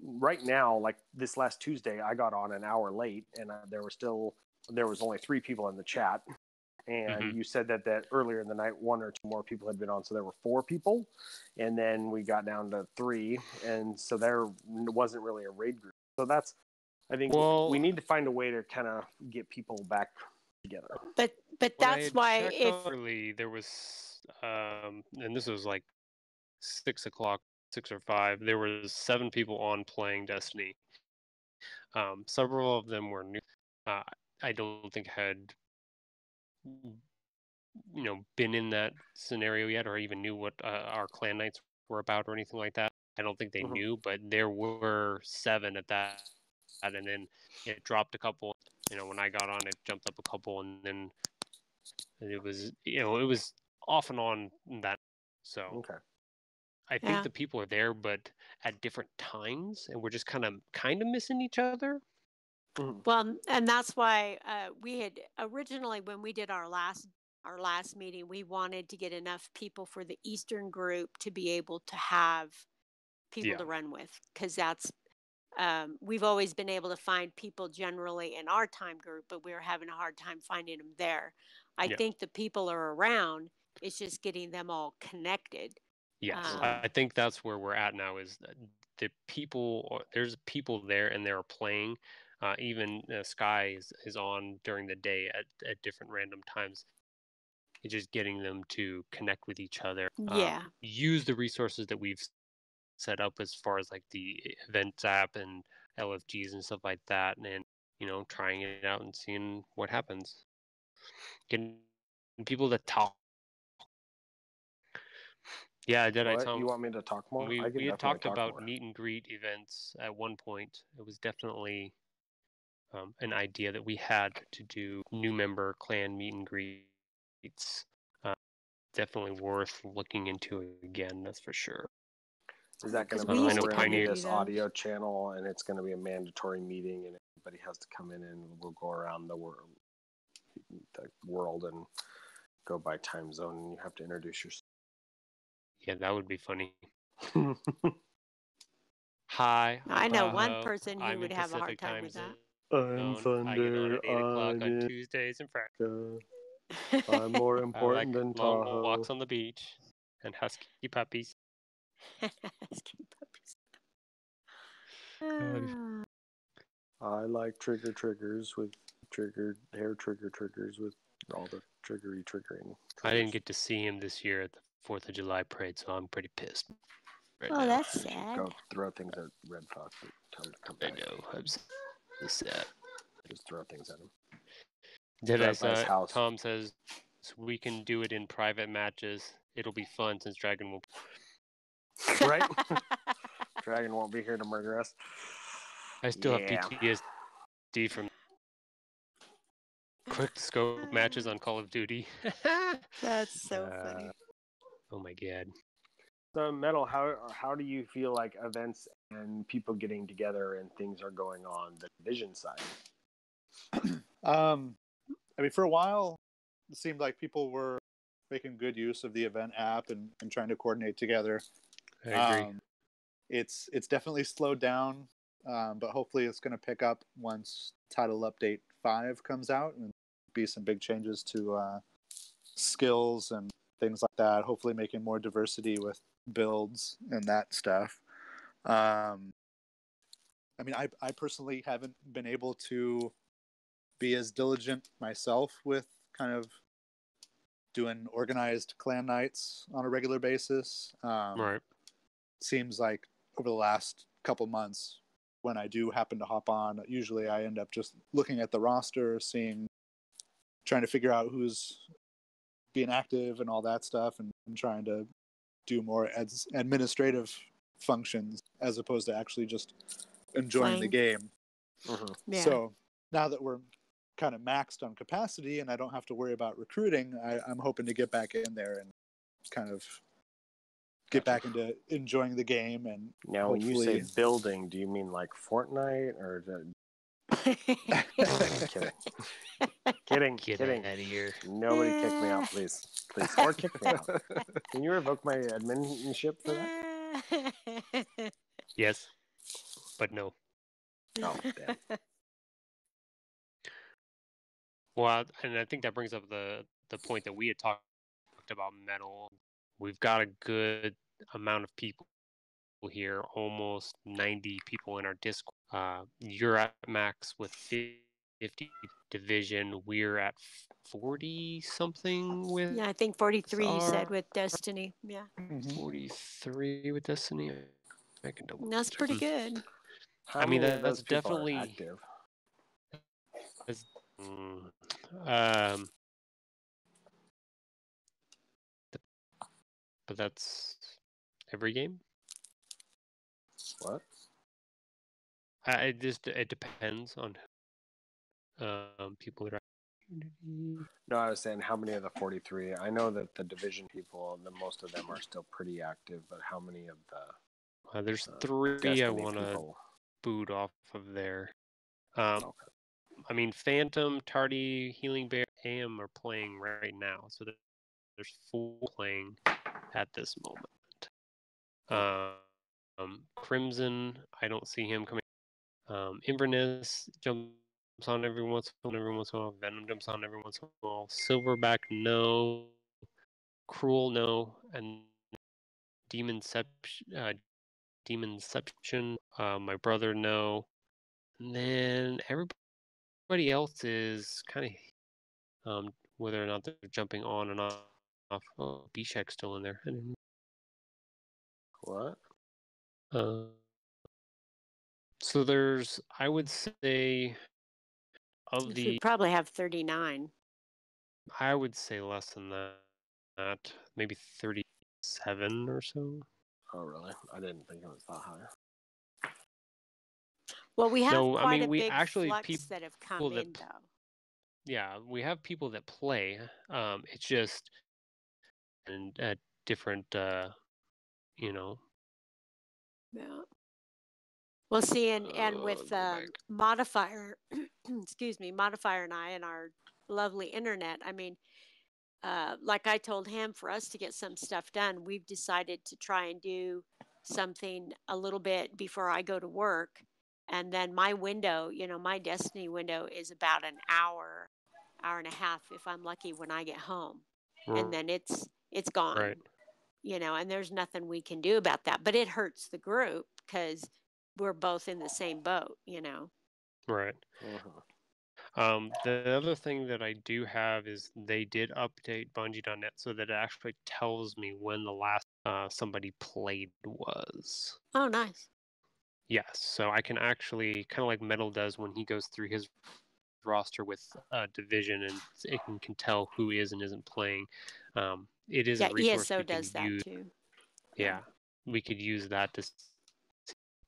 right now, like this last Tuesday, I got on an hour late, and uh, there were still there was only three people in the chat. And Mhm. you said that that earlier in the night, one or two more people had been on, so there were four people, and then we got down to three, and so there wasn't really a raid group. So that's, I think, Well- we need to find a way to kind of get people back together. But but that's why checked if early there was um and this was like six o'clock six or five there was seven people on playing destiny um several of them were new uh, i don't think had you know been in that scenario yet or even knew what uh, our clan nights were about or anything like that i don't think they Mhm. knew but there were seven at that and then it dropped a couple you know when i got on it jumped up a couple and then it was you know it was off and on that so Okay. i think Yeah. the people are there but at different times and we're just kind of kind of missing each other Mhm. Well, and that's why uh, we had originally when we did our last our last meeting, we wanted to get enough people for the Eastern group to be able to have people Yeah. to run with, because that's um, we've always been able to find people generally in our time group, but we were having a hard time finding them there. I Yeah. think the people are around. It's just getting them all connected. yes Um, I, I think that's where we're at now is the people there's people there and they're playing uh, even uh, sky is, is on during the day at, at different random times it's just getting them to connect with each other um, Yeah. use the resources that we've set up as far as like the events app and lfgs and stuff like that and you know trying it out and seeing what happens getting people to talk yeah did i What? tell you want me to talk more? we, we had talked talk about more. meet and greet events at one point. It was definitely um, an idea that we had to do new member clan meet and greets. Uh, definitely worth looking into again. That's for sure. Is that going to be we where used we're to going to kinda do do this audio channel and it's going to be a mandatory meeting and everybody has to come in and we'll go around the world, the world and go by time zone and you have to introduce yourself. Yeah, that would be funny. Hi. I know I'm one person who I'm would in have a hard Pacific time with that. I'm zone. On Thunder. at 8 o'clock I'm on in Tuesdays and Fridays. I'm more important I like important than long Tahoe. walks on the beach and husky puppies. Asking puppies. God. Ah, I like trigger triggers with triggered hair trigger triggers with all the triggery triggering. I didn't get to see him this year at the Fourth of July parade, so I'm pretty pissed. Right oh, now. that's sad. Go throw things at Red Fox. and Tell him to come I back. know. I'm s- sad. Just throw things at him. Did I Drive by his house. Tom says we can do it in private matches. It'll be fun since Dragon will. Right? Dragon won't be here to murder us. I still Yeah. have PTSD from quick scope matches on Call of Duty. That's so Uh, funny. oh my god. So, Metal, how how do you feel like events and people getting together and things are going on the division side? Um, I mean, for a while, it seemed like people were making good use of the event app and, and trying to coordinate together. I agree. Um, it's it's definitely slowed down, um, but hopefully it's going to pick up once Title Update Five comes out and be some big changes to uh, skills and things like that. Hopefully, making more diversity with builds and that stuff. Um, I mean, I I personally haven't been able to be as diligent myself with kind of doing organized clan nights on a regular basis. Um, right. seems like over the last couple months when i do happen to hop on usually i end up just looking at the roster seeing trying to figure out who's being active and all that stuff and, and trying to do more as administrative functions as opposed to actually just enjoying the Playing. game Mhm. Yeah. so now that we're kind of maxed on capacity and i don't have to worry about recruiting I, i'm hoping to get back in there and kind of get back into enjoying the game and Now, when you say building, do you mean like Fortnite or the... kidding? kidding, Get kidding. out of here. Nobody kick me out, please, please, or kick me out. Can you revoke my adminship for that? Yes. but no. No. damn. Well, and I think that brings up the the point that we had talked about metal. We've got a good amount of people here, almost 90 people in our Discord. Uh, you're at max with 50 division. We're at 40 something with yeah, I think 43 you said with Destiny. Yeah, 43 with Destiny. I can double. that's check. pretty good. How I mean, that- that's definitely- active? Mm, Um, but that's every game. What? Uh, it just it depends on um people that are. No, I was saying how many of the 43? I know that the division people, the most of them are still pretty active, but how many of the Uh, there's Uh, three I want to boot off of there. Um, Okay. I mean, Phantom, Tardy, Healing Bear, AM are playing right now, so there's four playing at this moment. Um, Crimson, I don't see him coming. Um, Inverness jumps on every once in a while, every once in a while. Venom jumps on every once in a while. Silverback, no. Cruel, no. And Demonception, uh, Demonception, uh, my brother, no. And then everybody else is kind of um, whether or not they're jumping on and off. Oh, Bishek's still in there. I didn't- What? Uh, so there's, I would say, of We the, probably have 39. I would say less than that. that maybe 37 or so. Oh, really? I didn't think it was that high. Well, we have No, I quite mean, a we big actually flux peop- that have come people that in, though. Yeah, we have people that play. Um, it's just and at different, uh, you know, Yeah. Well, see, and and Uh, with um, modifier, excuse me, modifier and I and our lovely internet. I mean, uh, like I told him, for us to get some stuff done, we've decided to try and do something a little bit before I go to work, and then my window, you know, my destiny window is about an hour, hour and a half if I'm lucky when I get home, and then it's it's gone right. you know, and there's nothing we can do about that. But it hurts the group because we're both in the same boat, you know. Right. Mhm. Um, the other thing that I do have is they did update Bungie.net so that it actually tells me when the last uh, somebody played was. Oh, nice. Yes, so I can actually kind of like Metal does when he goes through his roster with uh, division and it can, can tell who is and isn't playing. Um, it is yeah, a resource ESO does that use. too. Yeah, we could use that to s- see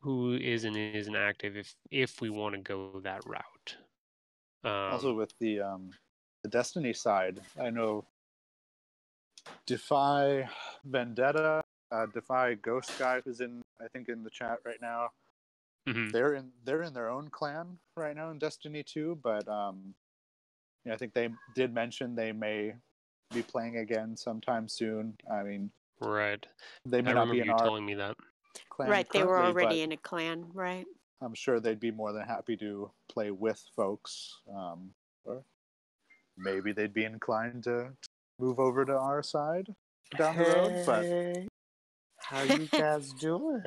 who is and isn't active if if we want to go that route. Um, also with the um the destiny side i know defy vendetta uh defy ghost guy who's in i think in the chat right now mhm, they're in they're in their own clan right now in destiny 2 but um you know, i think they did mention they may be playing again sometime soon i mean right. they I may not be in our telling me that. Clan right, they were already in a clan, right? i'm sure they'd be more than happy to play with folks um or maybe they'd be inclined to move over to our side down the road but how you guys doing?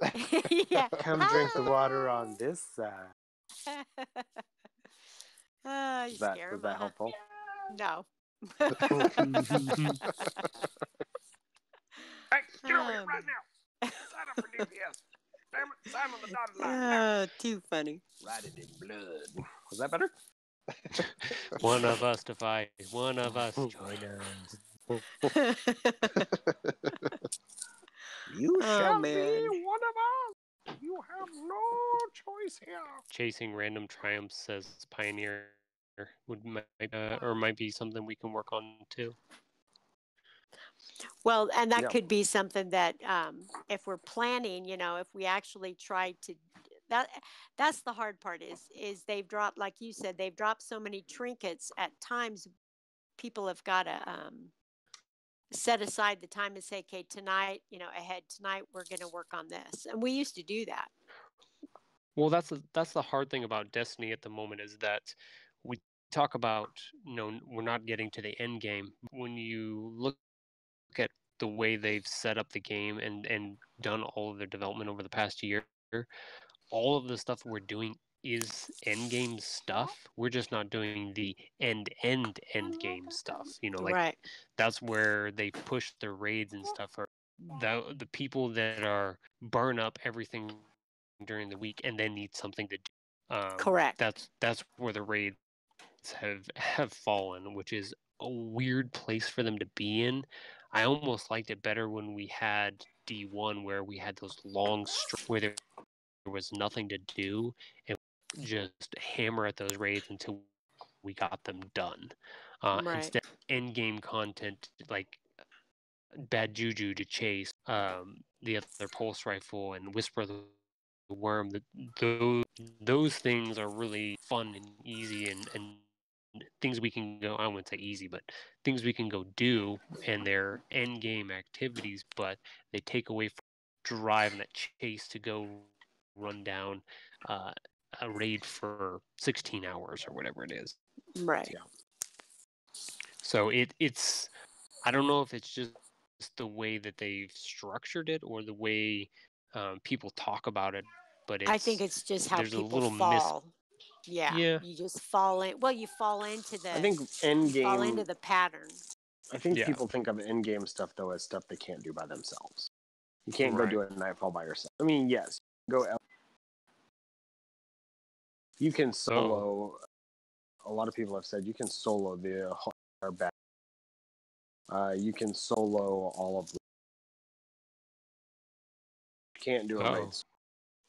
yeah. Come drink the water on this side. You Was that, scare was 'em, that helpful? No. Hey, get over here Um, right now. Sign up for DPS. Damn sign on the dotted line. now. oh, too funny. Write it in blood. Was that better? one of us to fight. One of us. Join us. You Oh, shall man. be one of us. You have no choice here. Chasing random triumphs says pioneer would might, uh, or might be something we can work on too. Well, and that Yeah. could be something that um, if we're planning, you know, if we actually try to that that's the hard part is is they've dropped like you said they've dropped so many trinkets at times people have got to um, set aside the time and say okay tonight you know ahead tonight we're going to work on this and we used to do that Well, that's the, that's the hard thing about Destiny at the moment is that we talk about you know we're not getting to the end game. When you look at the way they've set up the game and and done all of their development over the past year, all of the stuff we're doing is end game stuff. We're just not doing the end end end game stuff. You know, like right. that's where they push their raids and stuff are the the people that are burn up everything during the week and then need something to do. Um, Correct. That's that's where the raids have have fallen, which is a weird place for them to be in. I almost liked it better when we had D1 where we had those long str- where there was nothing to do and just hammer at those raids until we got them done. Uh, Right. Instead, end game content like bad juju to chase, um, the other pulse rifle and whisper the worm. The, those those things are really fun and easy and and things we can go. I wouldn't say easy, but things we can go do, and they're end game activities, but they take away from drive and that chase to go run down uh, a raid for 16 hours or whatever it is. Right. Yeah. So it it's I don't know if it's just the way that they've structured it or the way um, people talk about it, but it's, I think it's just how there's a people little miss- fall. Yeah. Yeah. You just fall in. Well, you fall into the. I think end game fall into the pattern. I think Yeah. people think of end game stuff though as stuff they can't do by themselves. You can't go do a nightfall by yourself. I mean, yes, go. L- you can solo. A lot of people have said you can solo the whole entire back. Uh, you can solo all of. The- you can't do a Uh-oh. raid.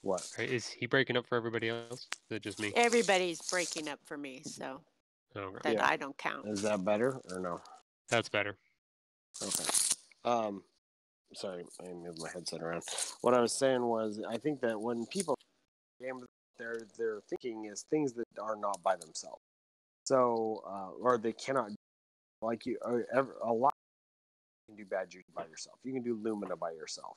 What? Right, Is he breaking up for everybody else? Is it just me? Everybody's breaking up for me, so Oh, that Yeah. I don't count. Is that better or no? That's better. Okay. Um, sorry, I moved my headset around. What I was saying was, I think that when people game, they're they're thinking is things that are not by themselves. So, uh, or they cannot, like you, or ever, a lot. You can do bad juju by yourself. You can do Lumina by yourself.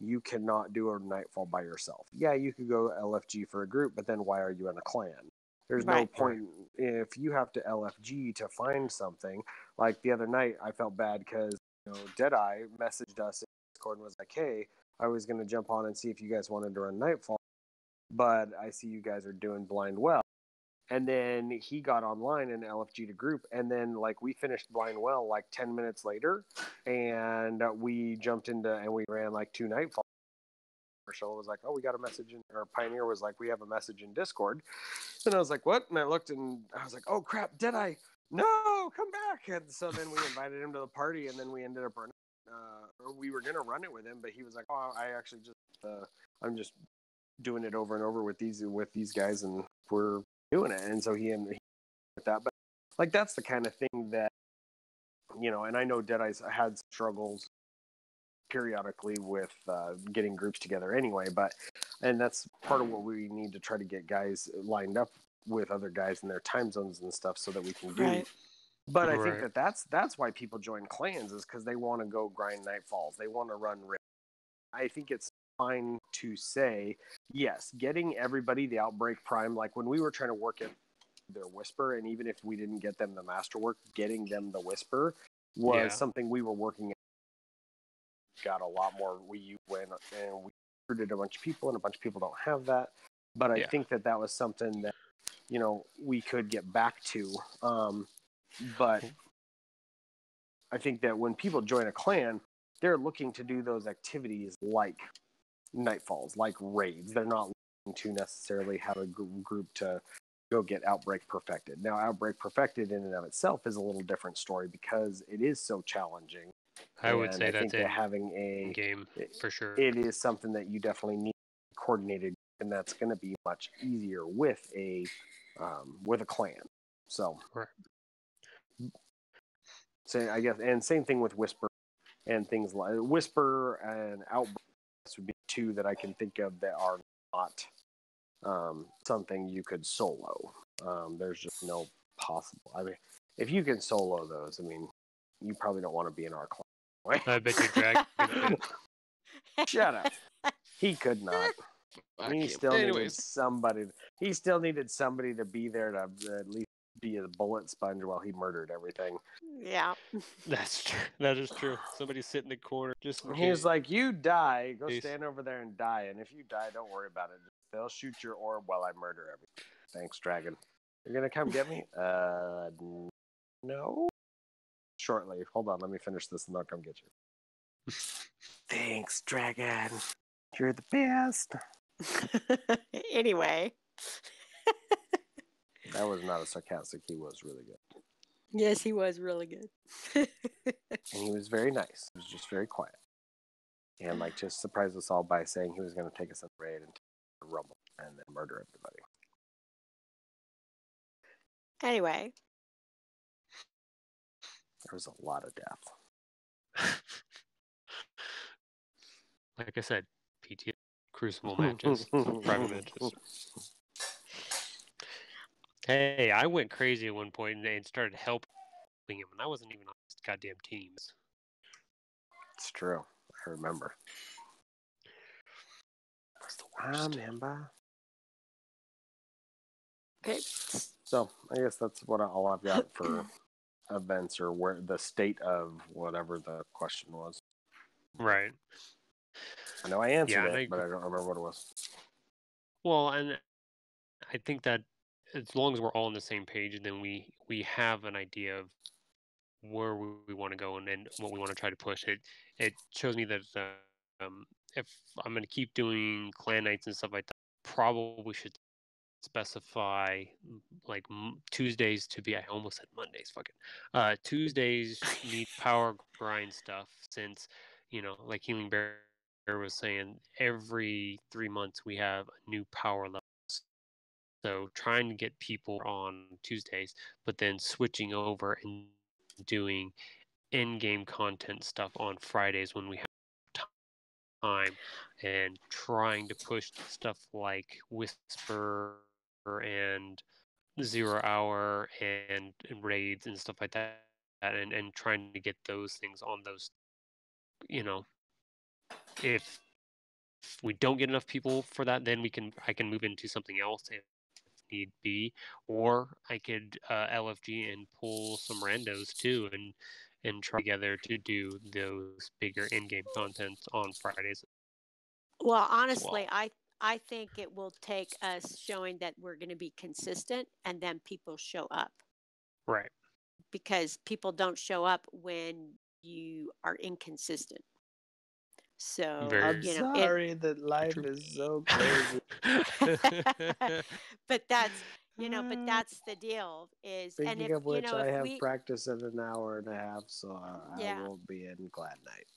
You cannot do a Nightfall by yourself. Yeah, you could go LFG for a group, but then why are you in a clan? There's no point if you have to LFG to find something. Like the other night, I felt bad because you know Deadeye messaged us in Discord and was like, "Hey, I was going to jump on and see if you guys wanted to run Nightfall, but I see you guys are doing Blind Well." And then he got online in LFG to group, and then like we finished Blind Well like ten minutes later, and uh, we jumped into and we ran like two Nightfall. Marshall was like, "Oh, we got a message in," or Pioneer was like, "We have a message in Discord," and I was like, "What?" And I looked and I was like, "Oh crap, did I?" no, come back!" And so then we invited him to the party, and then we ended up running. Uh, we were gonna run it with him, but he was like, "Oh, I actually just, uh, I'm just doing it over and over with these with these guys, and we're doing it." And so he ended he- with that. But like that's the kind of thing that you know. And I know Dead Eyes had struggles periodically with uh, getting groups together anyway, but and that's part of what we need to try to get guys lined up with other guys in their time zones and stuff so that we can do Right. but I Right. think that that's that's why people join clans is because they want to go grind nightfalls. They want to run. Ra- I think it's fine to say yes, getting everybody the outbreak prime. Like when we were trying to work at their whisper, and even if we didn't get them the masterwork, getting them the whisper was Yeah. something we were working. At. Got a lot more. We went and we recruited a bunch of people, and a bunch of people don't have that. But I Yeah. think that that was something that you know we could get back to. Um, but I think that when people join a clan, they're looking to do those activities like nightfalls, like raids. They're not looking to necessarily have a group to go get Outbreak perfected. Now, Outbreak perfected in and of itself is a little different story because it is so challenging. I would say I that's think that it. having a Game for sure. it is something that you definitely need coordinated, and that's going to be much easier with a um, with a clan. So, Right. so I guess, and same thing with Whisper and things like Whisper and Outbreak would be two that I can think of that are not um, something you could solo. Um, there's just no possible. I mean, if you can solo those, I mean, you probably don't want to be in our clan. I bet you Dragon. could. Shut up. He could not. I he can't- still needed somebody. He still needed somebody to be there to at least be a bullet sponge while he murdered everything. yeah. that's true. That is true. Somebody sit in the corner just. in He was like, "You die. Go Peace. stand over there and die. And if you die, don't worry about it. They'll shoot your orb while I murder everything." Thanks, Dragon. You're gonna come get me? Uh, no. Shortly. Hold on. Let me finish this, and I'll come get you. Thanks, Dragon. You're the best. anyway, That was not a sarcastic. He was really good, yes, he was really good. and he was very nice. He was just very quiet, and like just surprised us all by saying he was going to take us on a raid and take a rumble and then murder everybody. anyway, There was a lot of death. like I said, PT Crucible matches, private matches. Hey, I went crazy at one point and, and started helping him, and I wasn't even on his goddamn teams. It's true. I remember. That's the I remember. okay. So I guess that's what all I've got for events or where the state of whatever the question was. Right. I know I answered Yeah, it, I- but I don't remember what it was. Well, and I think that as long as we're all on the same page, and then we we have an idea of where we, we want to go and, and what we want to try to push. It it shows me that uh, um, if I'm going to keep doing clan nights and stuff like that, probably should specify like m- Tuesdays to be. I almost said Mondays. Fucking uh, Tuesdays need power grind stuff since you know, like Healing Bear was saying, every three months we have a new power level. So trying to get people on Tuesdays, but then switching over and doing in-game content stuff on Fridays when we have time, and trying to push stuff like Whisper and Zero Hour and, and raids and stuff like that, and and trying to get those things on those, you know, if we don't get enough people for that, then we can I can move into something else if need be, or I could uh, LFG and pull some randos too, and and try together to do those bigger in-game contents on Fridays. Well, honestly, Well- I I think it will take us showing that we're going to be consistent, and then people show up Right. because people don't show up when you are inconsistent. So Very- I'm you know, it- sorry that life is so crazy. but that's you know, but that's the deal is, and Speaking if of which, you know, I have we, practice in an hour and a half, so I, Yeah. I will be in Glad Night.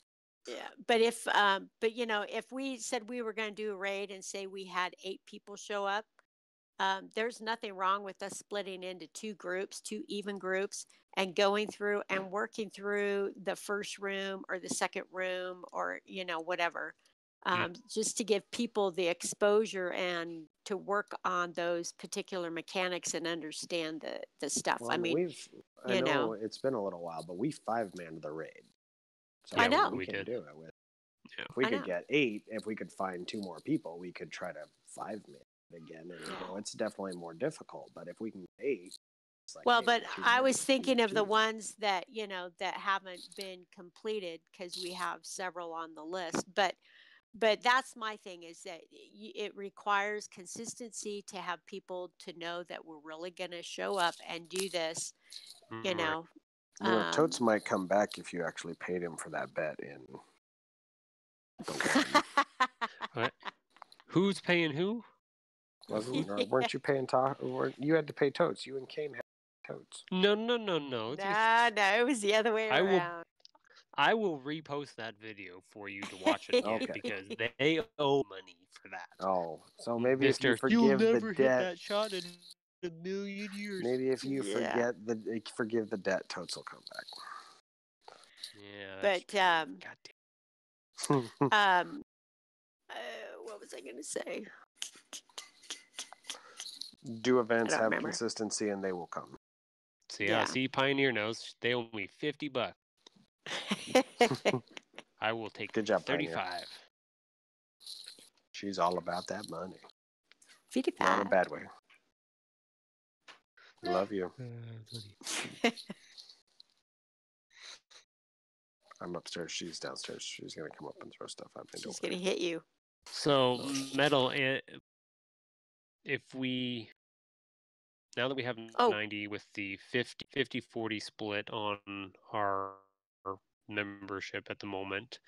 Yeah, but if um, but you know, if we said we were going to do a raid and say we had eight people show up, um, there's nothing wrong with us splitting into two groups, two even groups, and going through and working through the first room or the second room or you know whatever, Yeah. um, just to give people the exposure and to work on those particular mechanics and understand the the stuff. Well, I mean, we've, I you know, know. it's been a little while, but we five manned the raid. So I know. we, We can did. do it with. Yeah. If we I could know. get eight, if we could find two more people, we could try to five man it again. And you know, it's definitely more difficult, but if we can get eight, like, Well, hey, but two I was two thinking of the ones that, you know, that haven't been completed because we have several on the list. But but that's my thing is that it requires consistency to have people to know that we're really going to show up and do this, you know. You know, um, Totes might come back if you actually paid him for that bet in the one. Who's paying who? Wasn't or weren't you paying to- weren't You had to pay Totes. You and Kame had Totes. No, no, no, no. it's- nah, no, it was the other way I will- around. I will repost that video for you to watch it again Okay. because they owe money for that. Oh, so maybe if you forgive you'll the never hit debt, that shot in a million years. maybe if you Yeah. forget the eh, forgive the debt, Totes will come back. Yeah. But true. um, God um, uh, what was I going to say? Do events have remember. consistency, and they will come. See, yeah. Yeah. see, Pioneer knows they owe me fifty bucks. I will take Good job, Pioneer. thirty-five. She's all about that money. Not in a bad way. Love you. I'm upstairs. She's downstairs. She's gonna come up and throw stuff at me. She's going to hit you. So metal, eh, if we now that we have Oh. 90 with the 50 50 40 split on our, membership at the moment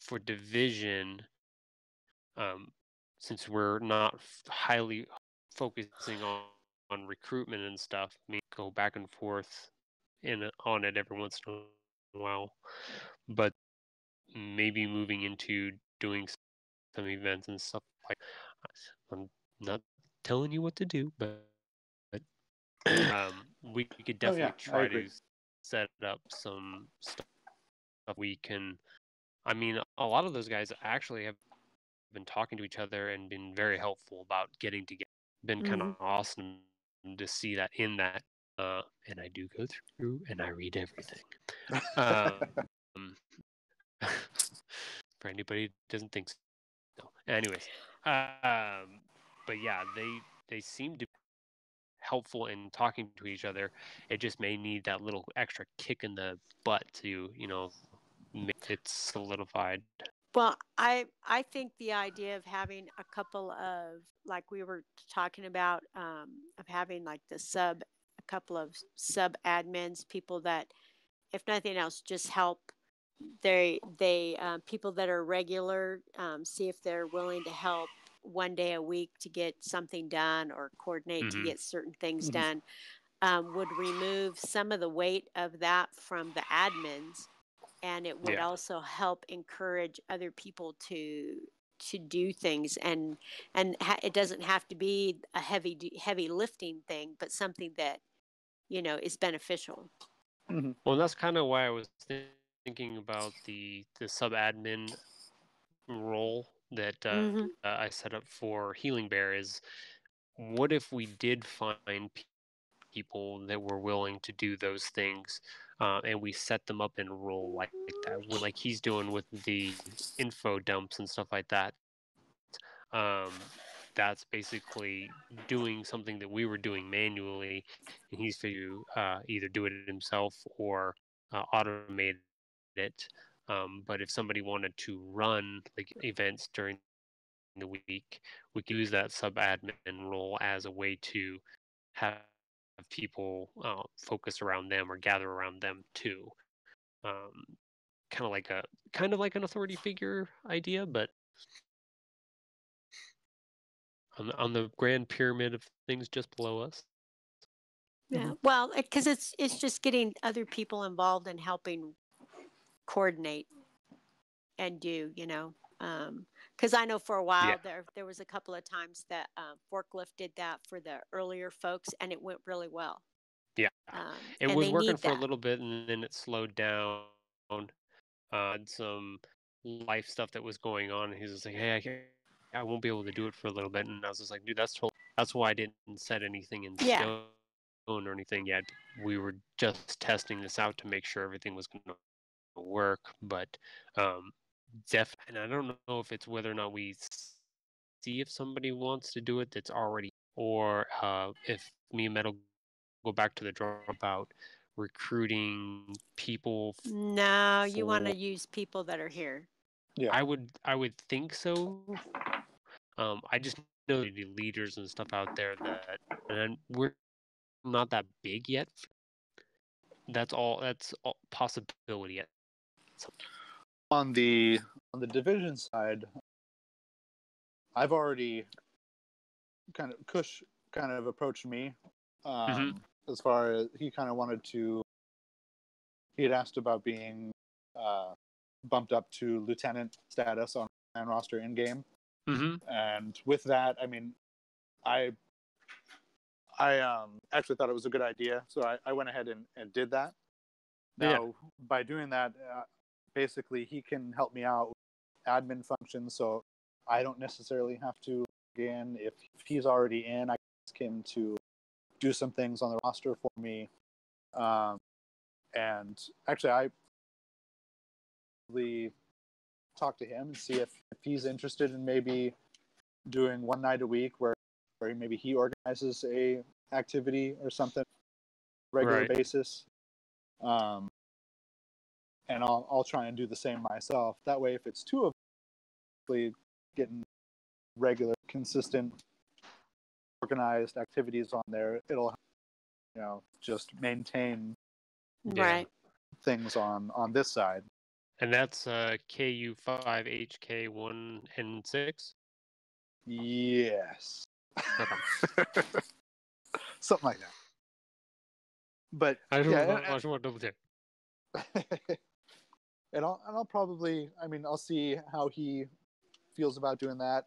for division um since we're not highly focusing on on recruitment and stuff me go back and forth in on it every once in a while but maybe moving into doing some events and stuff like I'm not telling you what to do, but, but um, we, we could Oh, definitely yeah, try to set up some stuff we can. I mean, a lot of those guys actually have been talking to each other and been very helpful about getting together. Been kind of awesome to see that in that. Uh, and I do go through and I read everything. Um, for anybody who doesn't think so. Anyways, um, but yeah, they they seem to be helpful in talking to each other. It just may need that little extra kick in the butt to you know make it solidified. Well, I I think the idea of having a couple of like we were talking about um, of having like the sub a couple of sub admins, people that, if nothing else, just help. They they um, people that are regular, um, see if they're willing to help one day a week to get something done or coordinate to Mhm. get certain things Mhm. done. Um, would remove some of the weight of that from the admins and it would Yeah. also help encourage other people to to do things and and ha- it doesn't have to be a heavy heavy lifting thing but something that you know is beneficial Well, that's kind of why I was thinking about the the sub admin role that uh, Mhm. uh, I set up for Healing Bear is what if we did find pe- people that were willing to do those things uh, and we set them up in a role like, like that, like he's doing with the info dumps and stuff like that. Um, that's basically doing something that we were doing manually, and he's to uh, either do it himself or uh, automate it. Um, but if somebody wanted to run like events during the week, we could use that sub admin role as a way to have people uh, focus around them or gather around them too. Um, kind of like a kind of like an authority figure idea, but on the, on the grand pyramid of things just below us. yeah well because it's it's just getting other people involved and helping coordinate and do you know because i know for a while Yeah. there there was a couple of times that um, forklift did that for the earlier folks and it went really well Yeah. um, it was working for a little bit and then it slowed down uh some life stuff that was going on and he was just like hey I, can't, I won't be able to do it for a little bit and i was just like dude that's totally, that's why i didn't set anything in Yeah. stone or anything yet we were just testing this out to make sure everything was going to work but um def and i don't know if it's whether or not we see if somebody wants to do it that's already or uh if me and metal go back to the dropout recruiting people f- No, you want to use people that are here. Yeah. i would i would think so um i just know the leaders and stuff out there that and we're not that big yet that's all that's all possibility yet on the on the division side, I've already kind of Kush kind of approached me um, as far as he kind of wanted to. He had asked about being uh, bumped up to lieutenant status on man roster in game, mm-hmm. and with that, I mean, I I um, actually thought it was a good idea, so I, I went ahead and, and did that. Now, Yeah. by doing that, uh, basically he can help me out with admin functions, so I don't necessarily have to again. If, if he's already in, I can ask him to do some things on the roster for me. Um, and actually, I talk to him and see if, if he's interested in maybe doing one night a week where where maybe he organizes a activity or something regular Right. basis. Um, and I'll I'll try and do the same myself. That way, if it's two of us getting regular, consistent, organized activities on there, it'll you know just maintain Right. things on on this side. And that's uh, KU5HK1 and 6. Yes, Okay. something like that. But I don't yeah, know. I just want to double check. and I'll and I'll probably I mean I'll see how he feels about doing that.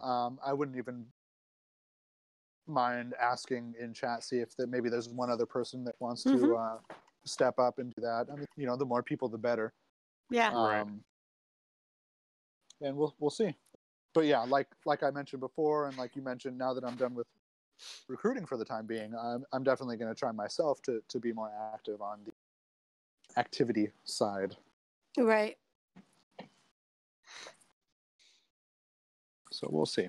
Um, I wouldn't even mind asking in chat see if that maybe there's one other person that wants to Mhm. uh, step up and do that. I mean, you know, the more people, the better. Yeah. Right. Um, and we'll we'll see. But yeah, like like I mentioned before, and like you mentioned, now that I'm done with recruiting for the time being, I'm I'm definitely going to try myself to to be more active on the activity side. Right. So we'll see.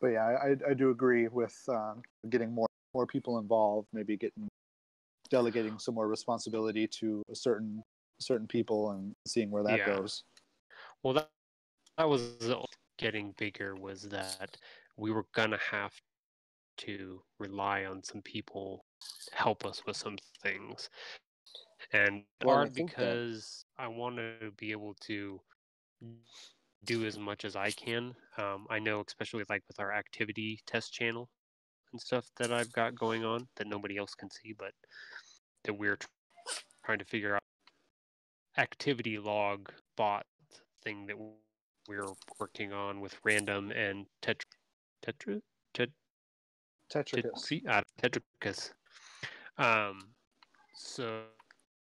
But yeah, I, I do agree with um, getting more more people involved. Maybe getting delegating some more responsibility to a certain certain people and seeing where that Yeah. goes. Well, that, that was getting bigger was that we were going to have to rely on some people to help us with some things. And Well, I hard think that- because I want to be able to do as much as I can. Um, I know, especially like with our activity test channel and stuff that I've got going on that nobody else can see, but that we're tr- trying to figure out activity log bot thing that we're working on with random and tetra tetra tet, Tetricus. Tetri- uh, Tetricus. Um, so,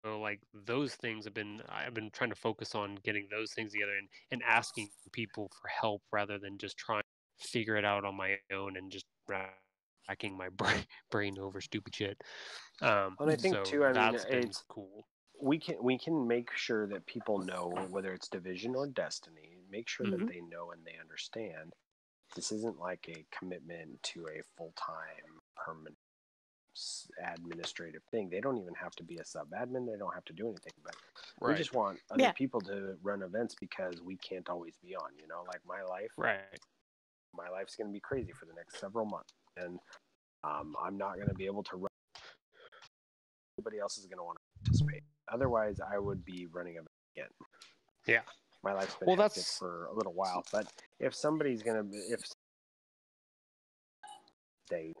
so, like those things have been I've been trying to focus on getting those things together and, and asking people for help rather than just trying to figure it out on my own and just racking my brain brain over stupid shit. Um, And I think, so too, I mean, it's- cool. we can we can make sure that people know whether it's division or destiny make sure Mhm. that they know and they understand this isn't like a commitment to a full-time permanent administrative thing they don't even have to be a sub admin they don't have to do anything but we just want other Yeah. people to run events because we can't always be on you know like my life right. my life's going to be crazy for the next several months and um, i'm not going to be able to run everybody else is going to want to participate otherwise i would be running a again Yeah. my life's been Well, hectic that's- for a little while but if somebody's going to if they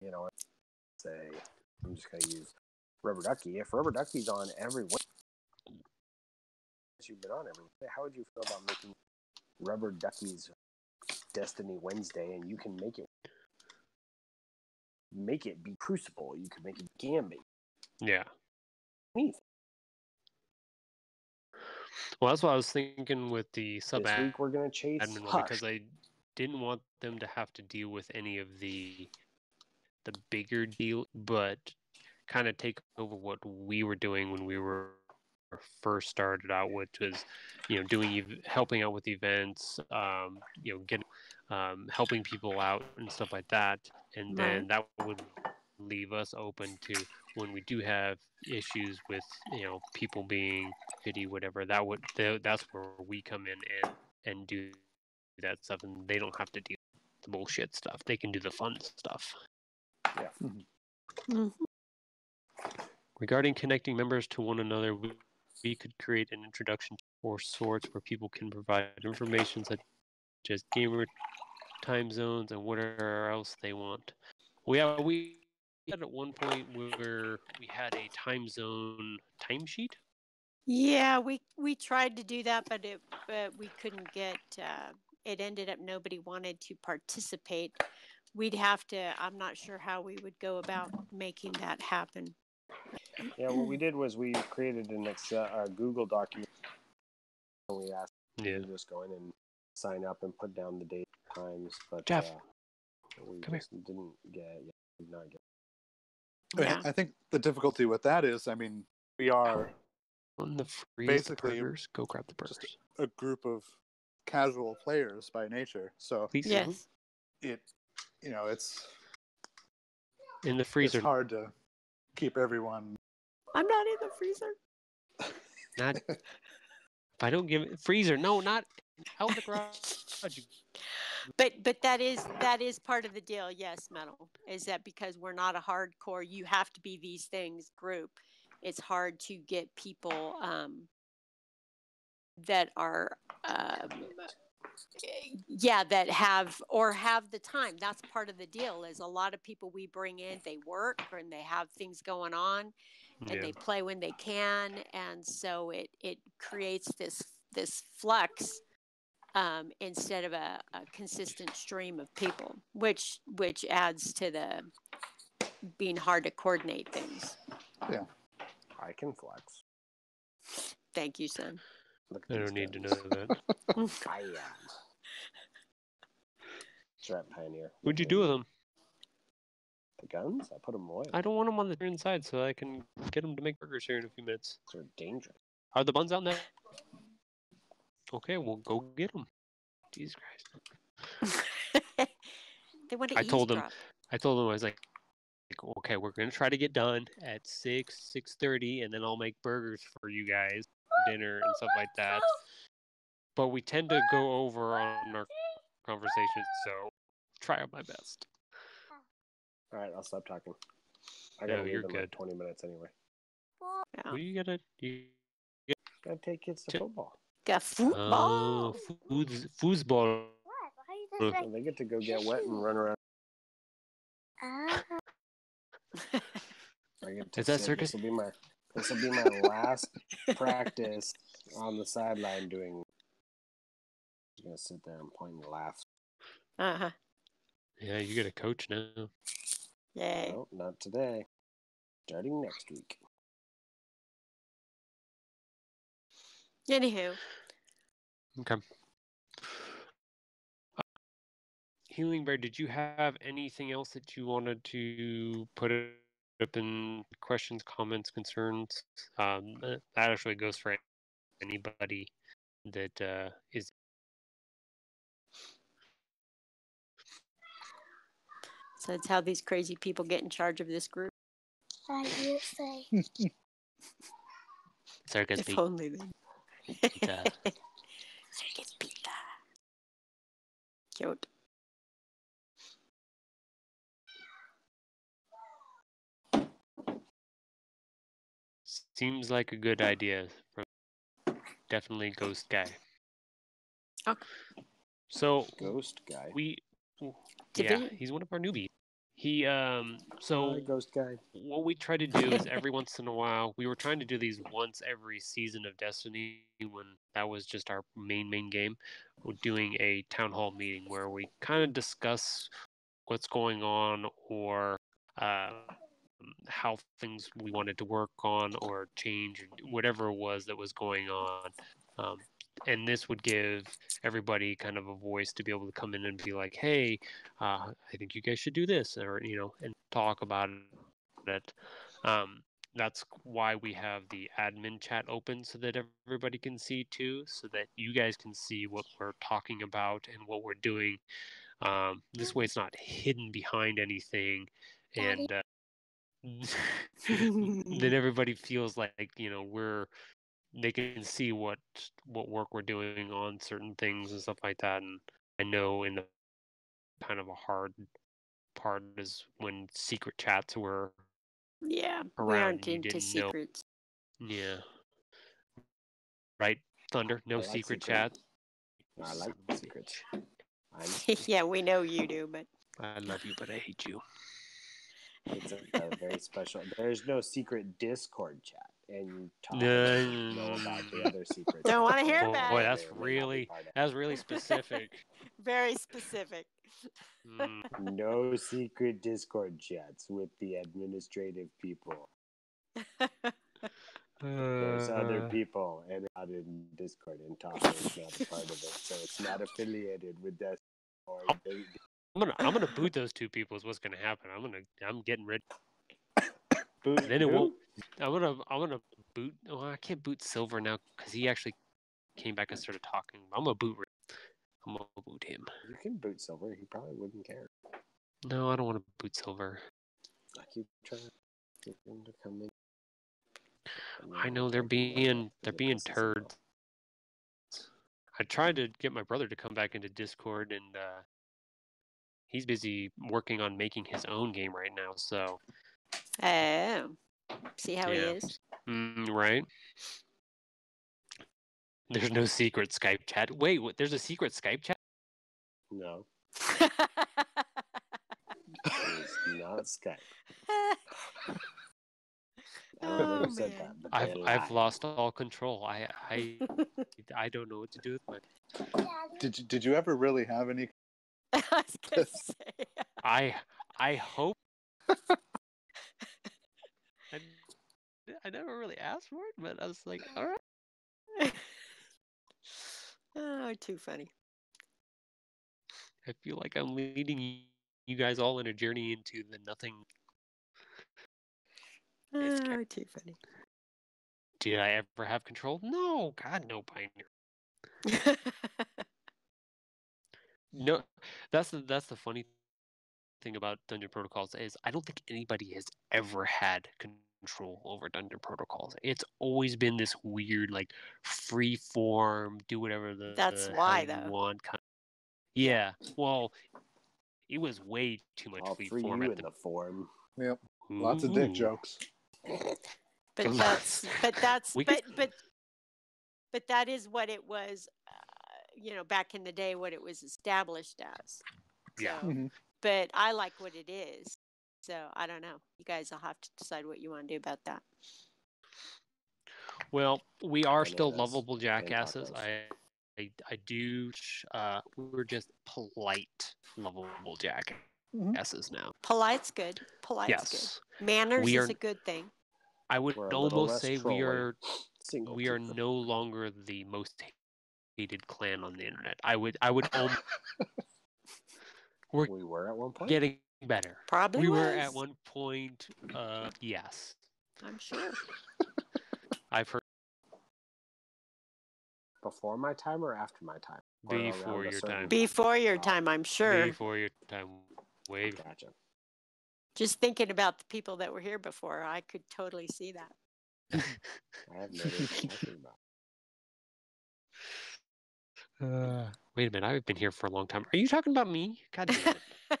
you know say i'm just going to use rubber ducky if rubber ducky's on every Wednesday, you've been on every Wednesday, how would you feel about making rubber duckies Destiny Wednesday, and you can make it make it be Crucible. You can make it Gambit. Yeah. Anything. Well, that's what I was thinking with the sub This week we're gonna chase admin because I didn't want them to have to deal with any of the the bigger deal, but kind of take over what we were doing when we were first started out, which was you know doing helping out with events, um, you know, getting um, helping people out and stuff like that, and then that would leave us open to when we do have issues with you know people being shitty whatever that would th- that's where we come in and and do that stuff and they don't have to deal with the bullshit stuff. They can do the fun stuff Mhm. regarding connecting members to one another we, we could create an introduction or sorts where people can provide information such as gamer time zones and whatever else they want we have we had at one point where we had a time zone timesheet Yeah, we we tried to do that, but it but we couldn't get. Uh, it ended up nobody wanted to participate. We'd have to. I'm not sure how we would go about making that happen. Yeah, what we did was we created an Excel, a Google document. And we asked yeah to just go in and sign up and put down the date times, but Jeff, uh, we come here. didn't get. Yeah, did not get. I Yeah. I think the difficulty with that is, I mean, we are on the free Basically, burgers go grab the just burgers a group of casual players by nature, so Please, Yes. it you know it's in the freezer. it's hard to keep everyone. I'm not in the freezer. Not if I don't give it freezer. No, not out the garage. But but that is that is part of the deal. Yes, metal is that because we're not a hardcore. You have to be these things group. It's hard to get people um, that are um, yeah that have or have the time. That's part of the deal. Is a lot of people we bring in they work and they have things going on and Yeah. they play when they can and so it it creates this this flux um, instead of a, a consistent stream of people which which adds to the being hard to coordinate things Yeah. I can flex. thank you son I don't need to know that. I am. Strap Pioneer. What'd you do with them? The guns? I put them away. I don't want them on the inside, so I can get them to make burgers here in a few minutes. They're dangerous. Are the buns out there? Okay, we'll go get them. Jesus Christ! they want to I told them. I told them I was like, like, okay, we're gonna try to get done at six, six thirty, and then I'll make burgers for you guys for dinner and stuff like that. But we tend to go over on our conversations, so try out my best. All right, I'll stop talking. I gotta leave you're in good. like 20 minutes anyway. Yeah. What do you gotta? You, Gotta take kids to Ch- football. Got football. oh, foods, foosball. What? Why Mm. And they get to go get wet and run around. Ah, I get to Is that circus? This will be my. This will be my last practice on the sideline doing. I'm gonna sit there and point and laugh. uh-huh. Yeah, you get a coach now. Yay. No, not today. Starting next week. Anywho, Okay. Uh, Healing Bear, did you have anything else that you wanted to put up in questions, comments, concerns? Um, that that actually goes for anybody that uh, is. so that's how these crazy people get in charge of this group. I you say. Circus if Pete. only they. Pizza. Circus pizza. Cute. Seems like a good idea from definitely Ghost Guy. Okay. So Ghost guy. we, yeah, he's one of our newbies. He um so Hi, ghost guy. what we try to do is every once in a while we were trying to do these once every season of destiny when that was just our main main game we're doing a town hall meeting where we kind of discuss what's going on or uh, how things we wanted to work on or change or whatever it was that was going on um, and this would give everybody kind of a voice to be able to come in and be like hey uh, I think you guys should do this, or you know, and talk about it. Um, that's why we have the admin chat open so that everybody can see too, so that you guys can see what we're talking about and what we're doing. Um, this way, it's not hidden behind anything, and uh, then everybody feels like you know we're they can see what what work we're doing on certain things and stuff like that. And I know in the kind of a hard part is when secret chats were Yeah, we Around, aren't into didn't know. secrets. yeah right thunder no like secret secret. chat I like secrets. Yeah, we know you do, but i love you but i hate you it's a, a very special. There's no secret Discord chat, and you talk No. know about the other secrets. Don't wanna hear Oh, about boy it. that's May or may not be really part of. that's really specific very specific. Mm, no secret Discord chats with the administrative people. There's other uh, people and out in Discord and talking is not a part of it, so it's not affiliated with that. Or they, i'm gonna i'm gonna boot those two people is what's gonna happen i'm gonna i'm getting rid boot, then it won't i'm gonna i'm gonna boot oh i can't boot silver now because he actually came back and started talking. I'm gonna boot. I'm gonna boot him. You can boot Silver. He probably wouldn't care. No, I don't want to boot Silver. I keep trying to get him to come in. I know they're being they're being turds. I tried to get my brother to come back into Discord, and uh, he's busy working on making his own game right now. So, Oh, see how he is. mm, right? There's no secret Skype chat. Wait, what? There's a secret Skype chat? No, it's not Skype. Oh man. I've they I've lost all control. I I I don't know what to do with my. Did you, did you ever really have any? I was gonna say. I I hope. I, I never really asked for it, but I was like, all right. oh, too funny. I feel like I'm leading you guys all in a journey into the nothing. Oh, too funny. Did I ever have control? No, God, no, Pioneer. No, that's the that's the funny thing about Dungeon Protocols is I don't think anybody has ever had control over Dungeon Protocols. It's always been this weird, like free form, do whatever the That's hell why, you though. want. Kind yeah, well, it was way too much I'll free free form you at in the the form. Yep. Lots of dick jokes. but that's but that's We but could- but but that is what it was you know back in the day what it was established as Yeah. So, Mhm. but i like what it is so i don't know you guys will have to decide what you want to do about that Well, we are know still lovable jackasses. I, I, I do. Uh, we're just polite, lovable jackasses now. polite's good polite's yes, good manners We is are- a good thing I would We're a little almost less say we are. Single We are no longer the most hated clan on the internet. I would. I would. Om- we're We were at one point. getting better. probably We were at one point. Uh, yes, i'm sure I've heard Before my time or after my time? Before your time. before your Oh, time i'm sure before your time. Way Gotcha. just thinking about the people that were here before i could totally see that I have no idea what you're talking about. Uh, wait a minute, I've been here for a long time. Are you talking about me? God damn it.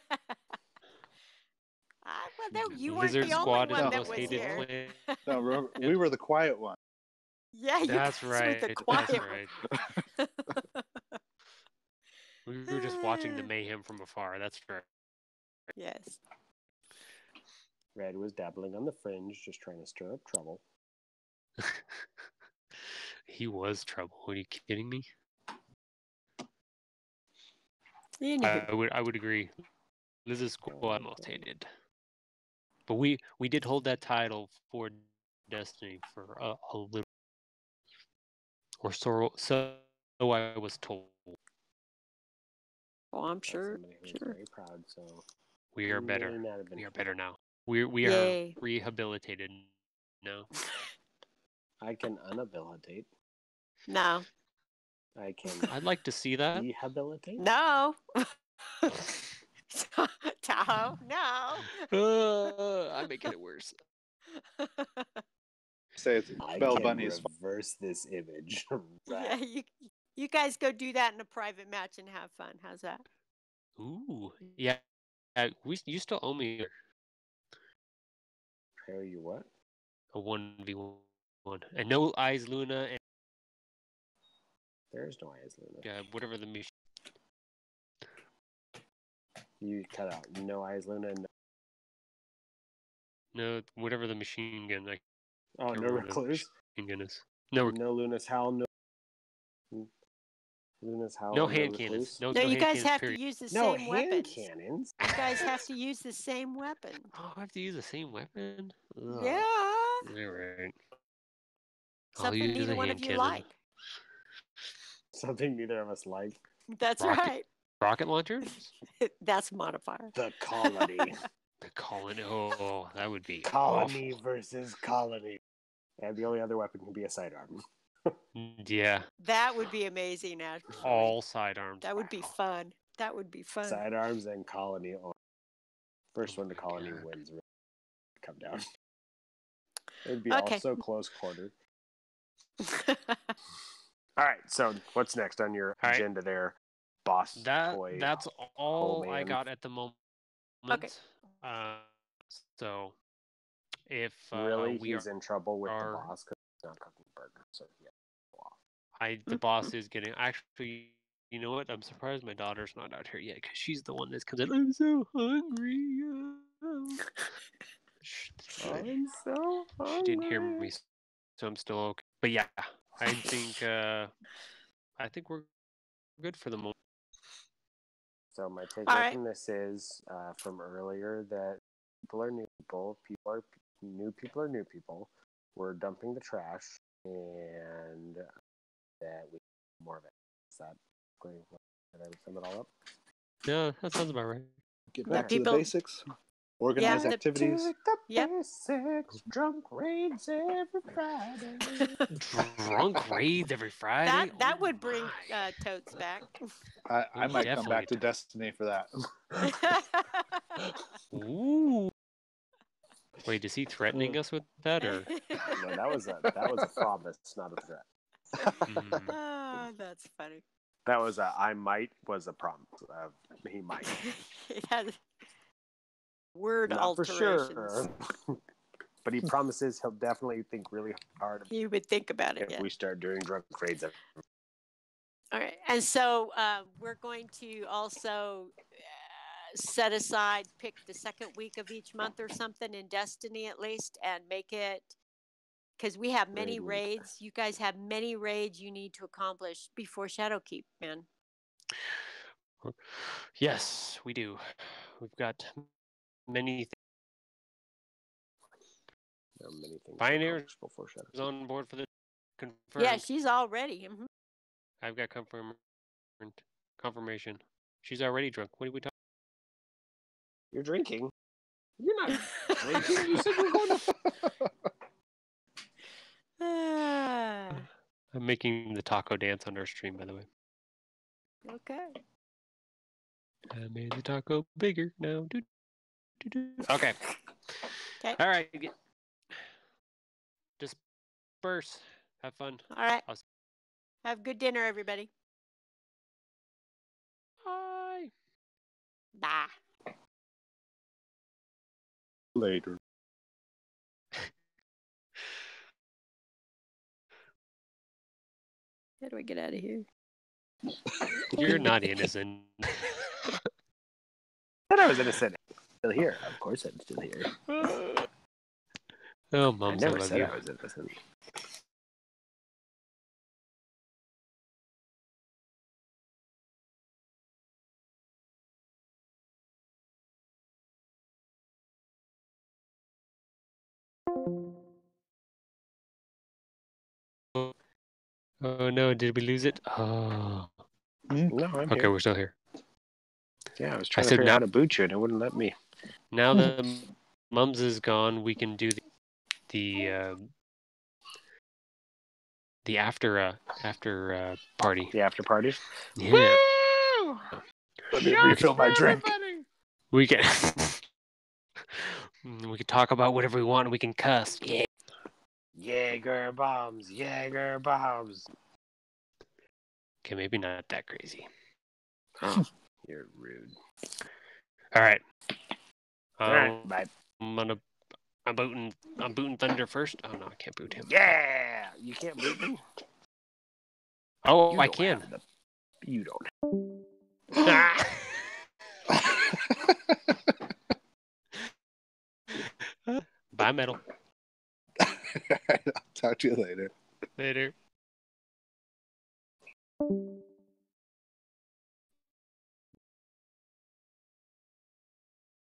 Ah, well, no, you weren't Lizard the only Squad is one the that most was hated here. clan. No, remember, we were the quiet one. Yeah, you That's guys right. were the That's quiet right. We were just watching the mayhem from afar. That's right. yes. Red was dabbling on the fringe, just trying to stir up trouble. he was trouble. Are you kidding me? Anywho, I would I would agree. Lizard Squad most hated. But we we did hold that title for Destiny for a, a little, or so so I was told. oh, I'm sure. sure. Very proud. So We are you better. may not have been We are better now. We we are rehabilitated now. I can unhabilitate. No, I can I'd like to see that. rehabilitate. no. Tahoe, no. Uh, I'm making it worse. Say it's I Bell can Bunny's. reverse this image. yeah, you, you guys go do that in a private match and have fun. How's that? Ooh, yeah. Uh, we you still owe me Prepare you what? a one v one, and no eyes, Luna, and There's no eyes, Luna. Yeah, whatever the mission. You cut out no eyes, Luna. And No, whatever the machine gun. Like oh, no remember recluse. machine gun is. No, rec- No Luna's howl. No. Luna's howl. no hand cannons. No, No, no you guys cannons, have period. to use the No same hand weapons. cannons. You guys have to use the same weapon. Oh, I have to use the same weapon. Ugh. Yeah. All right. I'll Something use neither one of you cannon. like. Something neither of us like. That's Rocket- right. Rocket launchers. That's modifier. The colony. The colony. Oh, that would be colony versus colony. And the only other weapon can be a sidearm. Mm, yeah, That would be amazing. Actually, all sidearms. that would be fun. That would be fun. Sidearms and colony. Or first oh one to colony God. wins. Come down. It'd be all Okay. so close quartered. All right. So what's next on your All right. agenda there, boss That toy? that's all I got at the moment. Okay. Uh, so if uh, really, we he's are, in trouble with are- the boss because he's not cooking burgers. So yeah. I the boss is getting actually. You know what? I'm surprised my daughter's not out here yet because she's the one that comes in. I'm so hungry. uh." I'm so hungry. she didn't hear me, so I'm still okay. But yeah, I think uh, I think we're good for the moment. So my takeaway All right. from this is uh, from earlier that people are new people. People are new people are new people. We're dumping the trash, and that we need more of it. Is that going? Did I sum it all up? Yeah, that sounds about right. Get Yeah, back to people- the basics. Organize the- activities. the Yep. basics. Drunk raids every Friday. Drunk raids every Friday. that that Oh would bring uh, totes back. I, I We might come back to. Destiny for that. Ooh. Wait, is he threatening us with that or? no, that was a that was a promise, not a threat. Mm. Ah, that's funny. That was a I might was a promise. Uh, he might. it had word Not for alterations. sure. but he promises he'll definitely think really hard You would think about it. if Yeah. we start doing drunk raids. All right, and so uh, we're going to also uh, set aside, pick the second week of each month or something in Destiny at least, and make it because we have many Raid raids. You guys have many raids you need to accomplish before Shadowkeep, man. Yes, we do. We've got many th- There are many things Pioneer accomplished before Shadow on board for the confirmed. Yeah, she's all ready. mhm. I've got confirm confirmation. She's already drunk. What are we talking? You're drinking. You're not drinking. You said you're going to. I'm making the taco dance on our stream, by the way. okay. I made the taco bigger now. Do, do, do. Okay. 'Kay. All right. get- Disperse. Have fun. All right. I'll s- Have good dinner, everybody. Bye. Bye. Later. How do I get out of here? You're not innocent. Said I was innocent. Still here. Of course, I'm still here. Oh, mom, I, never said you. I was innocent. Oh no, did we lose it? Oh. No, I'm Okay, here. we're still here. Yeah, I was trying to said figure out how to boot you, and it wouldn't let me. Now that mums is gone, we can do the the uh, the after uh after uh party. The after party. Yeah. Let me refill my drink. We can we can talk about whatever we want. and We can cuss. Yeah. Jaeger bombs. Jaeger bombs. Okay, maybe not that crazy. You're rude. All right. All Um, right, bye. I'm gonna. I'm booting. I'm booting Thunder first. Oh no, I can't boot him. Yeah, you can't boot me. Oh, You I can. the- You don't. Ah! Bye, metal. I'll talk to you later. Later.